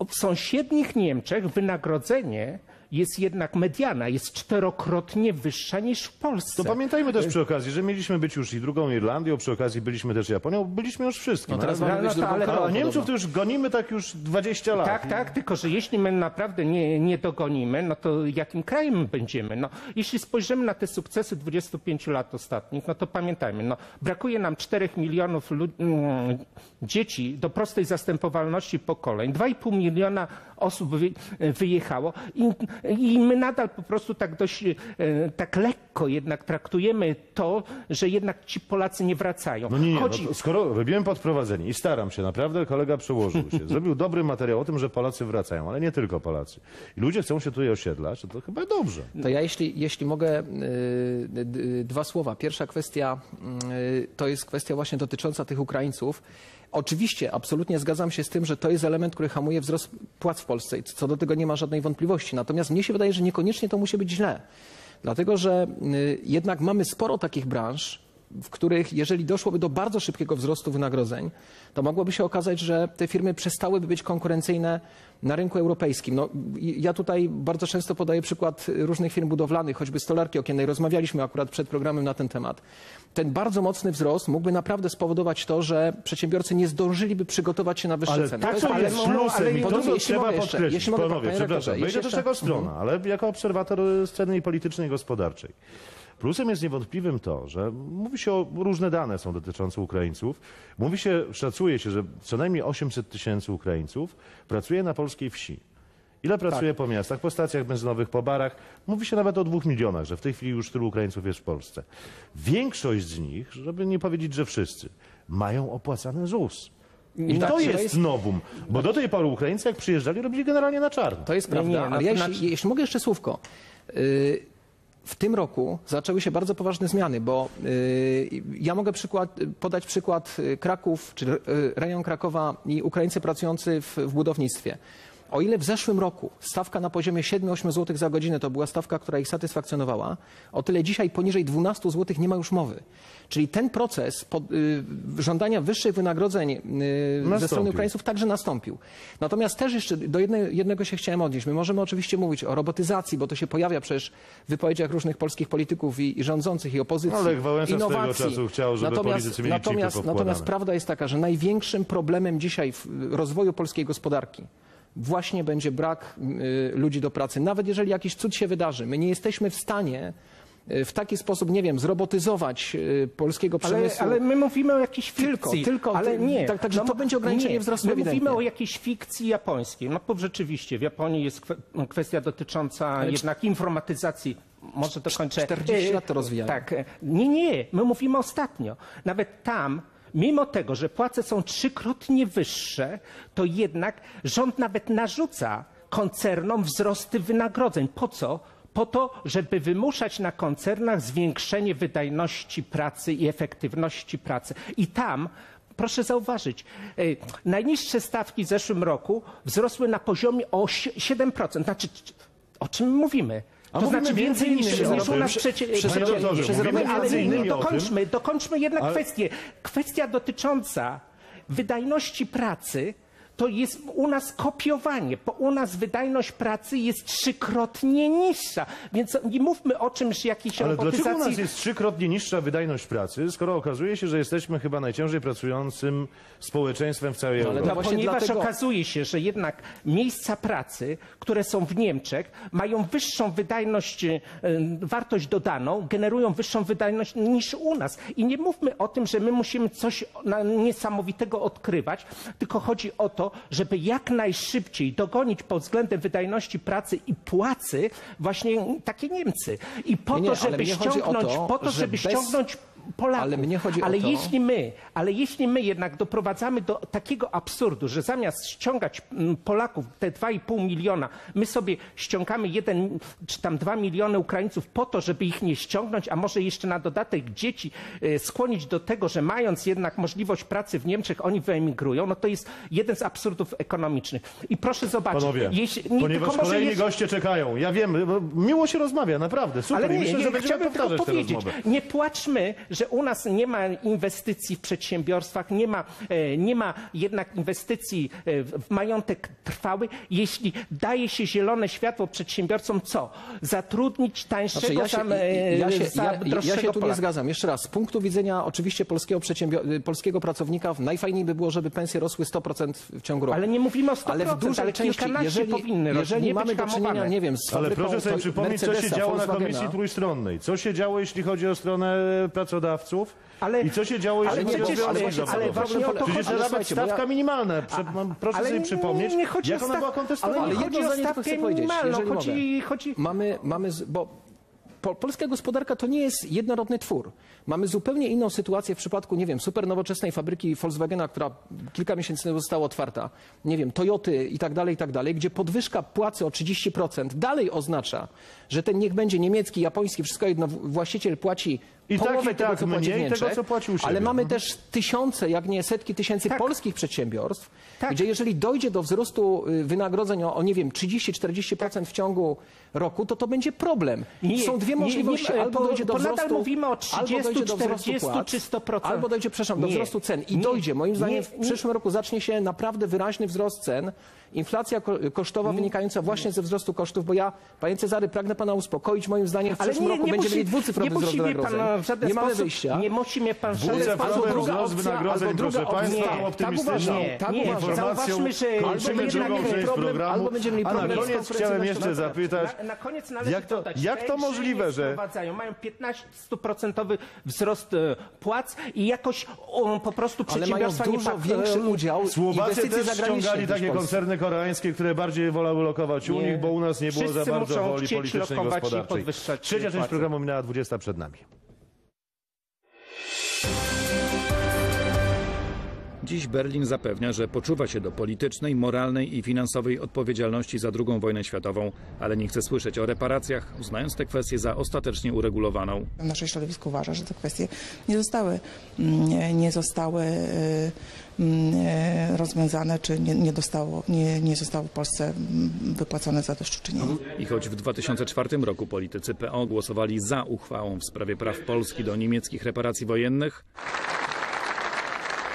W sąsiednich Niemczech wynagrodzenie jest jednak mediana, jest czterokrotnie wyższa niż w Polsce. To pamiętajmy też przy okazji, że mieliśmy być już i drugą Irlandią, przy okazji byliśmy też Japonią, byliśmy już wszystkim. No teraz ale, mamy no to drugą ale- Niemców to już gonimy tak już 20 lat. Tak, tak, tylko że jeśli my naprawdę nie, nie dogonimy, no to jakim krajem my będziemy? No, jeśli spojrzymy na te sukcesy 25 lat ostatnich, no to pamiętajmy, no, brakuje nam 4 milionów mm, dzieci do prostej zastępowalności pokoleń, 2,5 miliona osób wy, wyjechało i, i my nadal po prostu tak dość, e, tak lekko jednak traktujemy to, że jednak ci Polacy nie wracają. No nie, nie, Chodzi- no to skoro robiłem podprowadzenie i staram się, naprawdę kolega przełożył się, zrobił dobry materiał o tym, że Polacy wracają, ale nie tylko Polacy. I ludzie chcą się tutaj osiedlać, to, to chyba dobrze. To ja jeśli, jeśli mogę, y, dwa słowa. Pierwsza kwestia y, to jest kwestia właśnie dotycząca tych Ukraińców. Oczywiście, absolutnie zgadzam się z tym, że to jest element, który hamuje wzrost płac w Polsce i co do tego nie ma żadnej wątpliwości. Natomiast mnie się wydaje, że niekoniecznie to musi być źle. Dlatego, że y, jednak mamy sporo takich branż, w których jeżeli doszłoby do bardzo szybkiego wzrostu wynagrodzeń, to mogłoby się okazać, że te firmy przestałyby być konkurencyjne na rynku europejskim. No, ja tutaj bardzo często podaję przykład różnych firm budowlanych, choćby stolarki okiennej. Rozmawialiśmy akurat przed programem na ten temat. Ten bardzo mocny wzrost mógłby naprawdę spowodować to, że przedsiębiorcy nie zdążyliby przygotować się na wyższe Ale ceny. tak, to jest ale- plusem ale- i to, co trzeba podkreślić. jeśli mogę, Panowie, panie przepraszam, wejdę do tego strona, ale jako obserwator sceny politycznej i gospodarczej. Plusem jest niewątpliwym to, że mówi się o różne dane są dotyczące Ukraińców. Mówi się, szacuje się, że co najmniej 800 tysięcy Ukraińców pracuje na polskiej wsi. Ile pracuje Tak. po miastach, po stacjach benzynowych, po barach? Mówi się nawet o dwóch milionach, że w tej chwili już tylu Ukraińców jest w Polsce. Większość z nich, żeby nie powiedzieć, że wszyscy, mają opłacany ZUS. I tak, to to jest, jest- nowum, bo do tej pory Ukraińcy, jak przyjeżdżali, robili generalnie na czarno. To jest Nie, prawda, nie, no ale to ja jeśli, znaczy- jeśli mogę jeszcze słówko. Y, W tym roku zaczęły się bardzo poważne zmiany, bo y, ja mogę przykład, podać przykład y, Kraków, czy y, rejon Krakowa i Ukraińcy pracujący w, w budownictwie. O ile w zeszłym roku stawka na poziomie 7-8 zł za godzinę to była stawka, która ich satysfakcjonowała, o tyle dzisiaj poniżej 12 zł nie ma już mowy. Czyli ten proces pod, y, żądania wyższych wynagrodzeń y, ze strony. Ukraińców także nastąpił. Natomiast też jeszcze do jednej, jednego się chciałem odnieść. My możemy oczywiście mówić o robotyzacji, bo to się pojawia przecież w wypowiedziach różnych polskich polityków i, i rządzących, i opozycji. No, swego innowacji. czasu chciał, żeby natomiast, mieli natomiast, natomiast prawda jest taka, że największym problemem dzisiaj w rozwoju polskiej gospodarki właśnie będzie brak y, ludzi do pracy. Nawet jeżeli jakiś cud się wydarzy, my nie jesteśmy w stanie y, w taki sposób, nie wiem, zrobotyzować y, polskiego Ale, przemysłu. ale my mówimy o jakiejś Tylko, fikcji. tylko, ale ty- nie. tak- także to będzie ograniczenie nie. wzrostu My ewidentnie. mówimy o jakiejś fikcji japońskiej. No bo rzeczywiście w Japonii jest kwe- kwestia dotycząca jednak informatyzacji. Może dokończę. 40 E, lat to rozwijają. Tak. Nie, nie. My mówimy ostatnio. Nawet tam Mimo tego, że płace są trzykrotnie wyższe, to jednak rząd nawet narzuca koncernom wzrosty wynagrodzeń. Po co? Po to, żeby wymuszać na koncernach zwiększenie wydajności pracy i efektywności pracy. I tam proszę zauważyć, e, najniższe stawki w zeszłym roku wzrosły na poziomie o sie- 7%. Znaczy, o czym mówimy? A to znaczy więcej niż, niż u nas przecie, mówimy Ale nie, dokończmy, dokończmy jednak Ale- kwestię. Kwestia dotycząca wydajności pracy to jest u nas kopiowanie, bo u nas wydajność pracy jest trzykrotnie niższa. Więc nie mówmy o czymś jakiejś Ale dlaczego u nas robotyzacji. jest trzykrotnie niższa wydajność pracy, skoro okazuje się, że jesteśmy chyba najciężej pracującym społeczeństwem w całej ale Europie? No, ponieważ dlatego- okazuje się, że jednak miejsca pracy, które są w Niemczech, mają wyższą wydajność, e, wartość dodaną, generują wyższą wydajność niż u nas. I nie mówmy o tym, że my musimy coś na- niesamowitego odkrywać, tylko chodzi o to, żeby jak najszybciej dogonić pod względem wydajności pracy i płacy właśnie takie Niemcy. I po Nie, nie, to, żeby ściągnąć, to, po to, że żeby bez- ściągnąć Polaków. Ale mnie chodzi o ale to- jeśli my, ale jeśli my jednak doprowadzamy do takiego absurdu, że zamiast ściągać mm, Polaków, te 2,5 miliona, my sobie ściągamy jeden czy tam 2 miliony Ukraińców po to, żeby ich nie ściągnąć, a może jeszcze na dodatek dzieci e, skłonić do tego, że mając jednak możliwość pracy w Niemczech, oni wyemigrują, no to jest jeden z absurdów ekonomicznych. I proszę zobaczyć, Panowie, jeśli, nie, ponieważ tylko może kolejni jeszcze- goście czekają. Ja wiem, miło się rozmawia, naprawdę, super. ale I nie, myślę, nie, że będziemy chciałbym tylko powiedzieć, rozmowę. nie płaczmy, że u nas nie ma inwestycji w przedsiębiorstwach, nie ma, e, nie ma jednak inwestycji e, w majątek trwały, jeśli daje się zielone światło przedsiębiorcom, co? Zatrudnić tańszego Znaczy, ja się, tam, e, ja, się, za ja, ja się tu nie Polaka. zgadzam. Jeszcze raz, z punktu widzenia oczywiście polskiego, przedsiębior- polskiego pracownika najfajniej by było, żeby pensje rosły 100% w ciągu roku. Ale nie mówimy o 100%, ale w dużej ale części, jeżeli, powinny rosnąć, jeżeli nie mamy do czynienia, nie wiem, z Ale proszę sobie przypomnieć, co się działo na. Komisji Trójstronnej. Co się działo, jeśli chodzi o stronę pracodawców Ale- i co się działo, jeśli ale chodzi o związki ale- zawodowe. ale właśnie o to Przecież chodzi. nawet słuchajcie, bo ja- stawka minimalna. Prze- mam- Proszę Ale sobie nie- przypomnieć, nie chodzi jak o ona staw- była kontestowana. Ale nie Ale chodzi jedno o zdanie tylko stawkę chcę powiedzieć, minimalną, jeżeli chodzi, mogę. chodzi Mamy, mamy z, bo po, polska gospodarka to nie jest jednorodny twór. Mamy zupełnie inną sytuację w przypadku, nie wiem, super nowoczesnej fabryki Volkswagena, która kilka miesięcy temu została otwarta, nie wiem, Toyoty i tak dalej, i tak dalej, gdzie podwyżka płacy o 30% dalej oznacza, że ten niech będzie niemiecki, japoński, wszystko jedno, właściciel płaci I tak, połowę i tego, tak, co płaci w mniej Niemczech, tego, co płaci u siebie. ale mamy Mhm. też tysiące, jak nie setki tysięcy Tak. polskich przedsiębiorstw, Tak. gdzie jeżeli dojdzie do wzrostu y, wynagrodzeń o, o nie wiem, 30-40% w ciągu roku, to to będzie problem. Są dwie możliwości. nie, albo bo- dojdzie do bo nadal wzrostu, mówimy o albo 30, dojdzie do wzrostu 40 płac, czy 100%. Albo dojdzie, przepraszam, do Nie, wzrostu cen. I nie, dojdzie, moim zdaniem, nie, w nie. przyszłym roku zacznie się naprawdę wyraźny wzrost cen. Inflacja ko- kosztowa wynikająca właśnie ze wzrostu kosztów, bo ja, panie Cezary, pragnę pana uspokoić. Moim zdaniem w Ale przyszłym nie, roku nie będziemy mieli dwucyfrowy nie wzrost wynagrodzeń. Nie mamy sposób, wyjścia. Nie musi mnie pan Dwucyfrowy wzrost wynagrodzeń, albo proszę druga państwa, był Tak uważam, Nie, tak nie, uważam. zauważmy, że, Kończymy że drugą część problem, programu. albo będziemy mieli A na koniec chciałem jeszcze zapytać, Na, na koniec należy Jak to- dodać, jak to możliwe, nie że- mają 15% wzrost e, płac i jakoś o, po prostu Ale mają przedsiębiorstwa nie dużo pak- większy e, udział Słowacy też ściągali takie koncerny koreańskie, które bardziej wolały lokować u Nie. nich, bo u nas nie było za Wszyscy bardzo muszą woli chcieć politycznej i lokować i gospodarczej. podwyższać Trzecia część płace. programu minęła 20 przed nami. Dziś Berlin zapewnia, że poczuwa się do politycznej, moralnej i finansowej odpowiedzialności za II wojnę światową, ale nie chce słyszeć o reparacjach, uznając tę kwestię za ostatecznie uregulowaną. Nasze środowisko uważa, że te kwestie nie zostały, mm, nie zostały y, mm, y, rozwiązane, czy nie, nie, dostało, nie, nie zostało w Polsce mm, wypłacone zadośćuczynienie. I choć w 2004 roku politycy PO głosowali za uchwałą w sprawie praw Polski do niemieckich reparacji wojennych,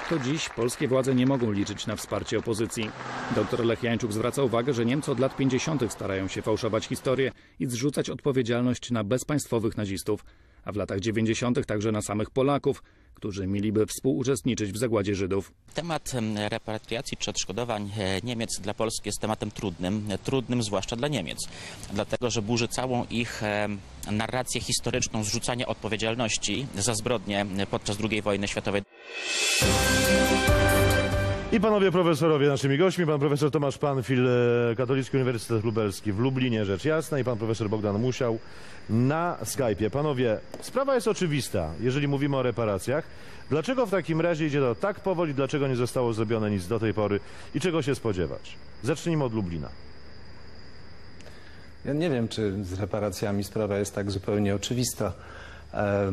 to dziś polskie władze nie mogą liczyć na wsparcie opozycji. Dr Lech Jańczuk zwraca uwagę, że Niemcy od lat 50. starają się fałszować historię i zrzucać odpowiedzialność na bezpaństwowych nazistów, a w latach 90. także na samych Polaków, którzy mieliby współuczestniczyć w zagładzie Żydów. Temat em, repatriacji czy odszkodowań e, Niemiec dla Polski jest tematem trudnym, e, trudnym zwłaszcza dla Niemiec, dlatego że burzy całą ich narrację historyczną zrzucania odpowiedzialności za zbrodnie e, podczas II wojny światowej. I panowie profesorowie naszymi gośćmi, pan profesor Tomasz Panfil, e, Katolicki Uniwersytet Lubelski w Lublinie, rzecz jasna, i pan profesor Bogdan Musiał na Skype'ie. Panowie, sprawa jest oczywista, jeżeli mówimy o reparacjach. Dlaczego w takim razie idzie to tak powoli, dlaczego nie zostało zrobione nic do tej pory i czego się spodziewać? Zacznijmy od Lublina. Ja nie wiem, czy z reparacjami sprawa jest tak zupełnie oczywista. E,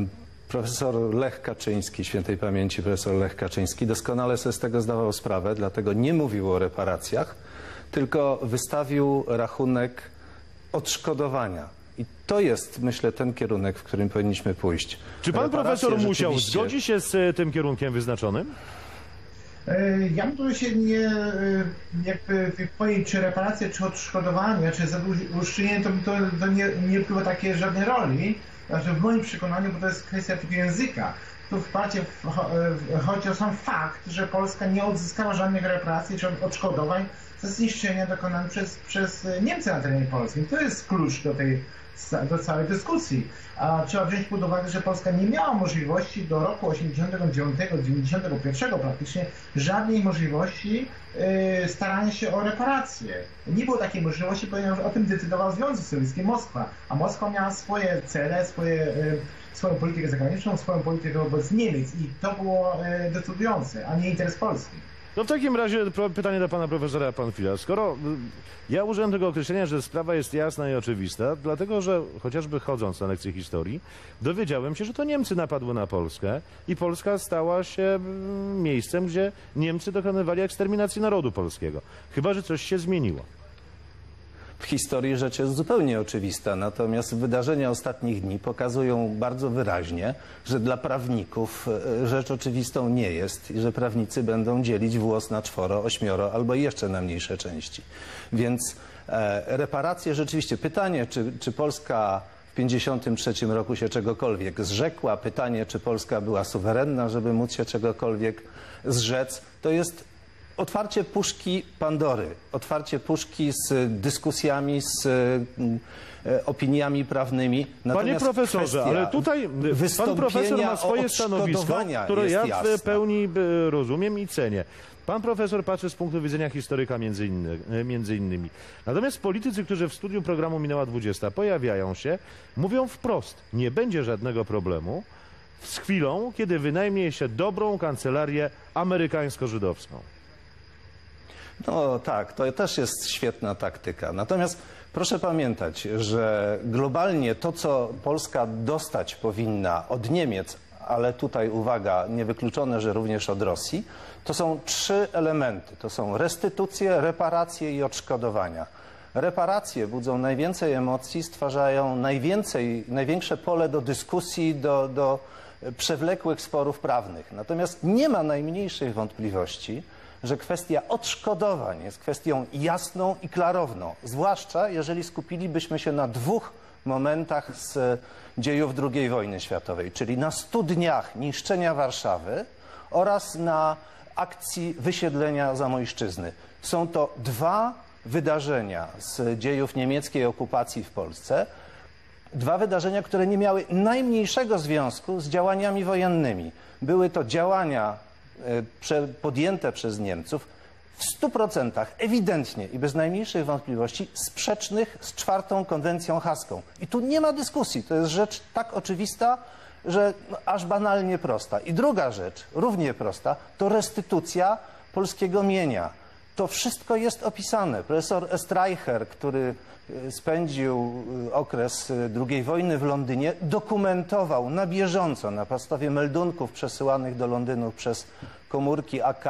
Profesor Lech Kaczyński, świętej pamięci profesor Lech Kaczyński, doskonale sobie z tego zdawał sprawę, dlatego nie mówił o reparacjach, tylko wystawił rachunek odszkodowania. I to jest, myślę, ten kierunek, w którym powinniśmy pójść. Czy pan Reparacje profesor musiał rzeczywiście- zgodzi się z e, tym kierunkiem wyznaczonym? E, Ja bym tu się nie e, jakby powiedzieć, czy reparacje, czy odszkodowania, czy zadośćuczynienie, to, to, to nie, nie wpływa takiej żadnej roli. Znaczy w moim przekonaniu, bo to jest kwestia tylko języka. Tu wparcie w, e, chodzi o sam fakt, że Polska nie odzyskała żadnych reparacji czy odszkodowań za zniszczenia dokonane przez, przez Niemcy na terenie Polski. To jest klucz do tej do całej dyskusji. A trzeba wziąć pod uwagę, że Polska nie miała możliwości do roku 89-91 praktycznie żadnej możliwości yy, starania się o reparacje. Nie było takiej możliwości, ponieważ o tym decydował Związek Sowiecki, Moskwa. A Moskwa miała swoje cele, swoje, yy, swoją politykę zagraniczną, swoją politykę wobec Niemiec i to było yy, decydujące, a nie interes Polski. No w takim razie pytanie do pana profesora Panfila. Skoro y, ja użyłem tego określenia, że sprawa jest jasna i oczywista, dlatego że chociażby chodząc na lekcje historii, dowiedziałem się, że to Niemcy napadły na Polskę i Polska stała się mm, miejscem, gdzie Niemcy dokonywali eksterminacji narodu polskiego. Chyba, że coś się zmieniło. W historii rzecz jest zupełnie oczywista, natomiast wydarzenia ostatnich dni pokazują bardzo wyraźnie, że dla prawników e, rzecz oczywistą nie jest i że prawnicy będą dzielić włos na czworo, ośmioro albo jeszcze na mniejsze części. Więc e, reparacje rzeczywiście, pytanie, czy, czy Polska w 1953 roku się czegokolwiek zrzekła, pytanie, czy Polska była suwerenna, żeby móc się czegokolwiek zrzec, to jest otwarcie puszki Pandory, otwarcie puszki z dyskusjami, z e, opiniami prawnymi. Panie Natomiast profesorze, kwestia ale tutaj pan profesor ma swoje stanowisko, które ja w pełni e, rozumiem i cenię. Pan profesor patrzy z punktu widzenia historyka między, inny, e, między innymi. Natomiast politycy, którzy w studiu programu Minęła 20 pojawiają się, mówią wprost, nie będzie żadnego problemu z chwilą, kiedy wynajmie się dobrą kancelarię amerykańsko-żydowską. No tak, to też jest świetna taktyka. Natomiast proszę pamiętać, że globalnie to, co Polska dostać powinna od Niemiec, ale tutaj uwaga, niewykluczone, że również od Rosji, to są trzy elementy. To są restytucje, reparacje i odszkodowania. Reparacje budzą najwięcej emocji, stwarzają najwięcej, największe pole do dyskusji, do, do przewlekłych sporów prawnych. Natomiast nie ma najmniejszych wątpliwości, że kwestia odszkodowań jest kwestią jasną i klarowną, zwłaszcza jeżeli skupilibyśmy się na dwóch momentach z dziejów II wojny światowej, czyli na stu dniach niszczenia Warszawy oraz na akcji wysiedlenia Zamojszczyzny. Są to dwa wydarzenia z dziejów niemieckiej okupacji w Polsce, dwa wydarzenia, które nie miały najmniejszego związku z działaniami wojennymi. Były to działania podjęte przez Niemców w 100% ewidentnie i bez najmniejszych wątpliwości sprzecznych z czwartą konwencją haską. I tu nie ma dyskusji. To jest rzecz tak oczywista, że no, aż banalnie prosta. I druga rzecz, równie prosta, to restytucja polskiego mienia. To wszystko jest opisane. Profesor Streicher, który e, spędził e, okres e, II wojny w Londynie, dokumentował na bieżąco na podstawie meldunków przesyłanych do Londynu przez komórki AK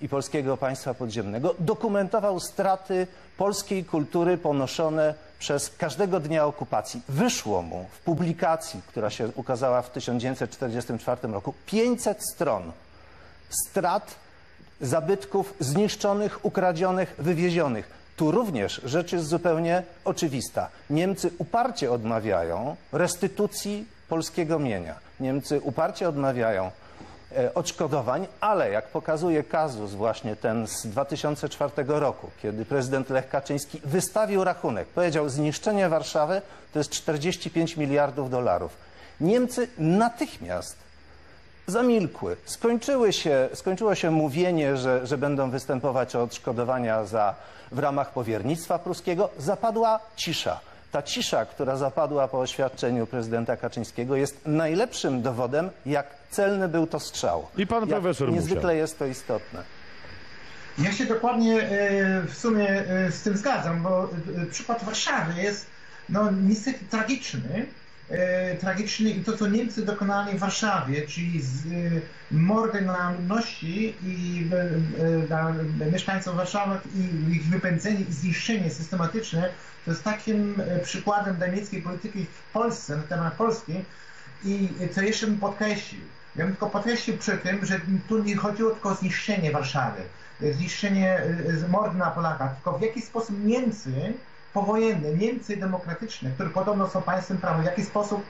i Polskiego Państwa Podziemnego, dokumentował straty polskiej kultury ponoszone przez każdego dnia okupacji. Wyszło mu w publikacji, która się ukazała w 1944 roku, 500 stron strat zabytków zniszczonych, ukradzionych, wywiezionych. Tu również rzecz jest zupełnie oczywista. Niemcy uparcie odmawiają restytucji polskiego mienia. Niemcy uparcie odmawiają e, odszkodowań, ale jak pokazuje kazus właśnie ten z 2004 roku, kiedy prezydent Lech Kaczyński wystawił rachunek, powiedział zniszczenie Warszawy to jest 45 miliardów dolarów. Niemcy natychmiast zamilkły. Skończyły się, skończyło się mówienie, że, że będą występować o odszkodowania za, w ramach powiernictwa pruskiego. Zapadła cisza. Ta cisza, która zapadła po oświadczeniu prezydenta Kaczyńskiego jest najlepszym dowodem, jak celny był to strzał. I pan jak profesor Niezwykle musiał. jest to istotne. Ja się dokładnie e, w sumie e, z tym zgadzam, bo e, przykład Warszawy jest no, niestety tragiczny. E, tragiczny i to, co Niemcy dokonali w Warszawie, czyli z, e, mordy na ludności i e, na mieszkańców Warszawy i ich wypędzenie i zniszczenie systematyczne, to jest takim przykładem niemieckiej polityki w Polsce, na temat Polski. I co jeszcze bym podkreślił, ja bym tylko podkreślił przy tym, że tu nie chodziło tylko o zniszczenie Warszawy, zniszczenie, mord na Polakach, tylko w jaki sposób Niemcy powojenne, Niemcy demokratyczne, które podobno są państwem prawa, w jaki sposób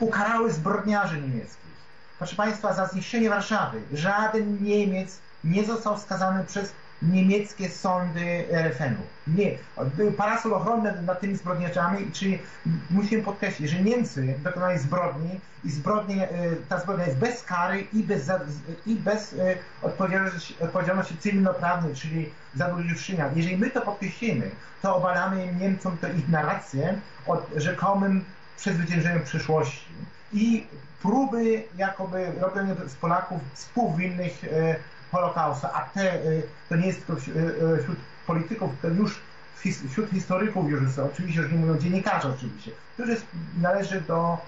ukarały zbrodniarzy niemieckich. Proszę Państwa, za zniszczenie Warszawy żaden Niemiec nie został skazany przez niemieckie sądy RFN-u. Nie. Był parasol ochronny nad tymi zbrodniarzami, czyli musimy podkreślić, że Niemcy dokonali zbrodni i zbrodnie, y, ta zbrodnia jest bez kary i bez, i bez y, odpowiedzialności, odpowiedzialności cywilnoprawnej, czyli zadośćuczynienia. Jeżeli my to podkreślimy, to obalamy Niemcom to ich narrację o rzekomym przezwyciężeniu przyszłości i próby jakoby robienia z Polaków współwinnych Holokaustu, a te, e, to nie jest tylko wśród, e, wśród polityków, to już wśród historyków już jest, oczywiście już nie mówią dziennikarzy oczywiście, to już należy do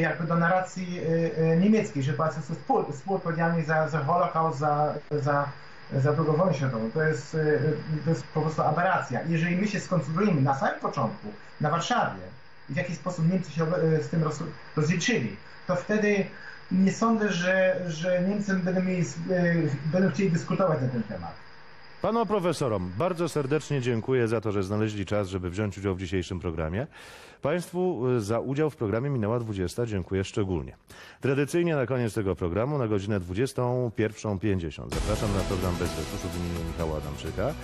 jakby do narracji niemieckiej, że Polacy są współ, współodpowiedzialni za, za Holokaust, za, za, za wojnę światową. To jest, to jest po prostu aberracja. Jeżeli my się skoncentrujemy na samym początku, na Warszawie, w jaki sposób Niemcy się z tym roz, rozliczyli, to wtedy nie sądzę, że, że Niemcy będą, mieli, e, będą chcieli dyskutować na ten temat. Panom profesorom bardzo serdecznie dziękuję za to, że znaleźli czas, żeby wziąć udział w dzisiejszym programie. Państwu y, za udział w programie minęła 20. Dziękuję szczególnie. Tradycyjnie na koniec tego programu na godzinę 21.50 zapraszam na program Bez Retuszu w imieniu Michała Adamczyka.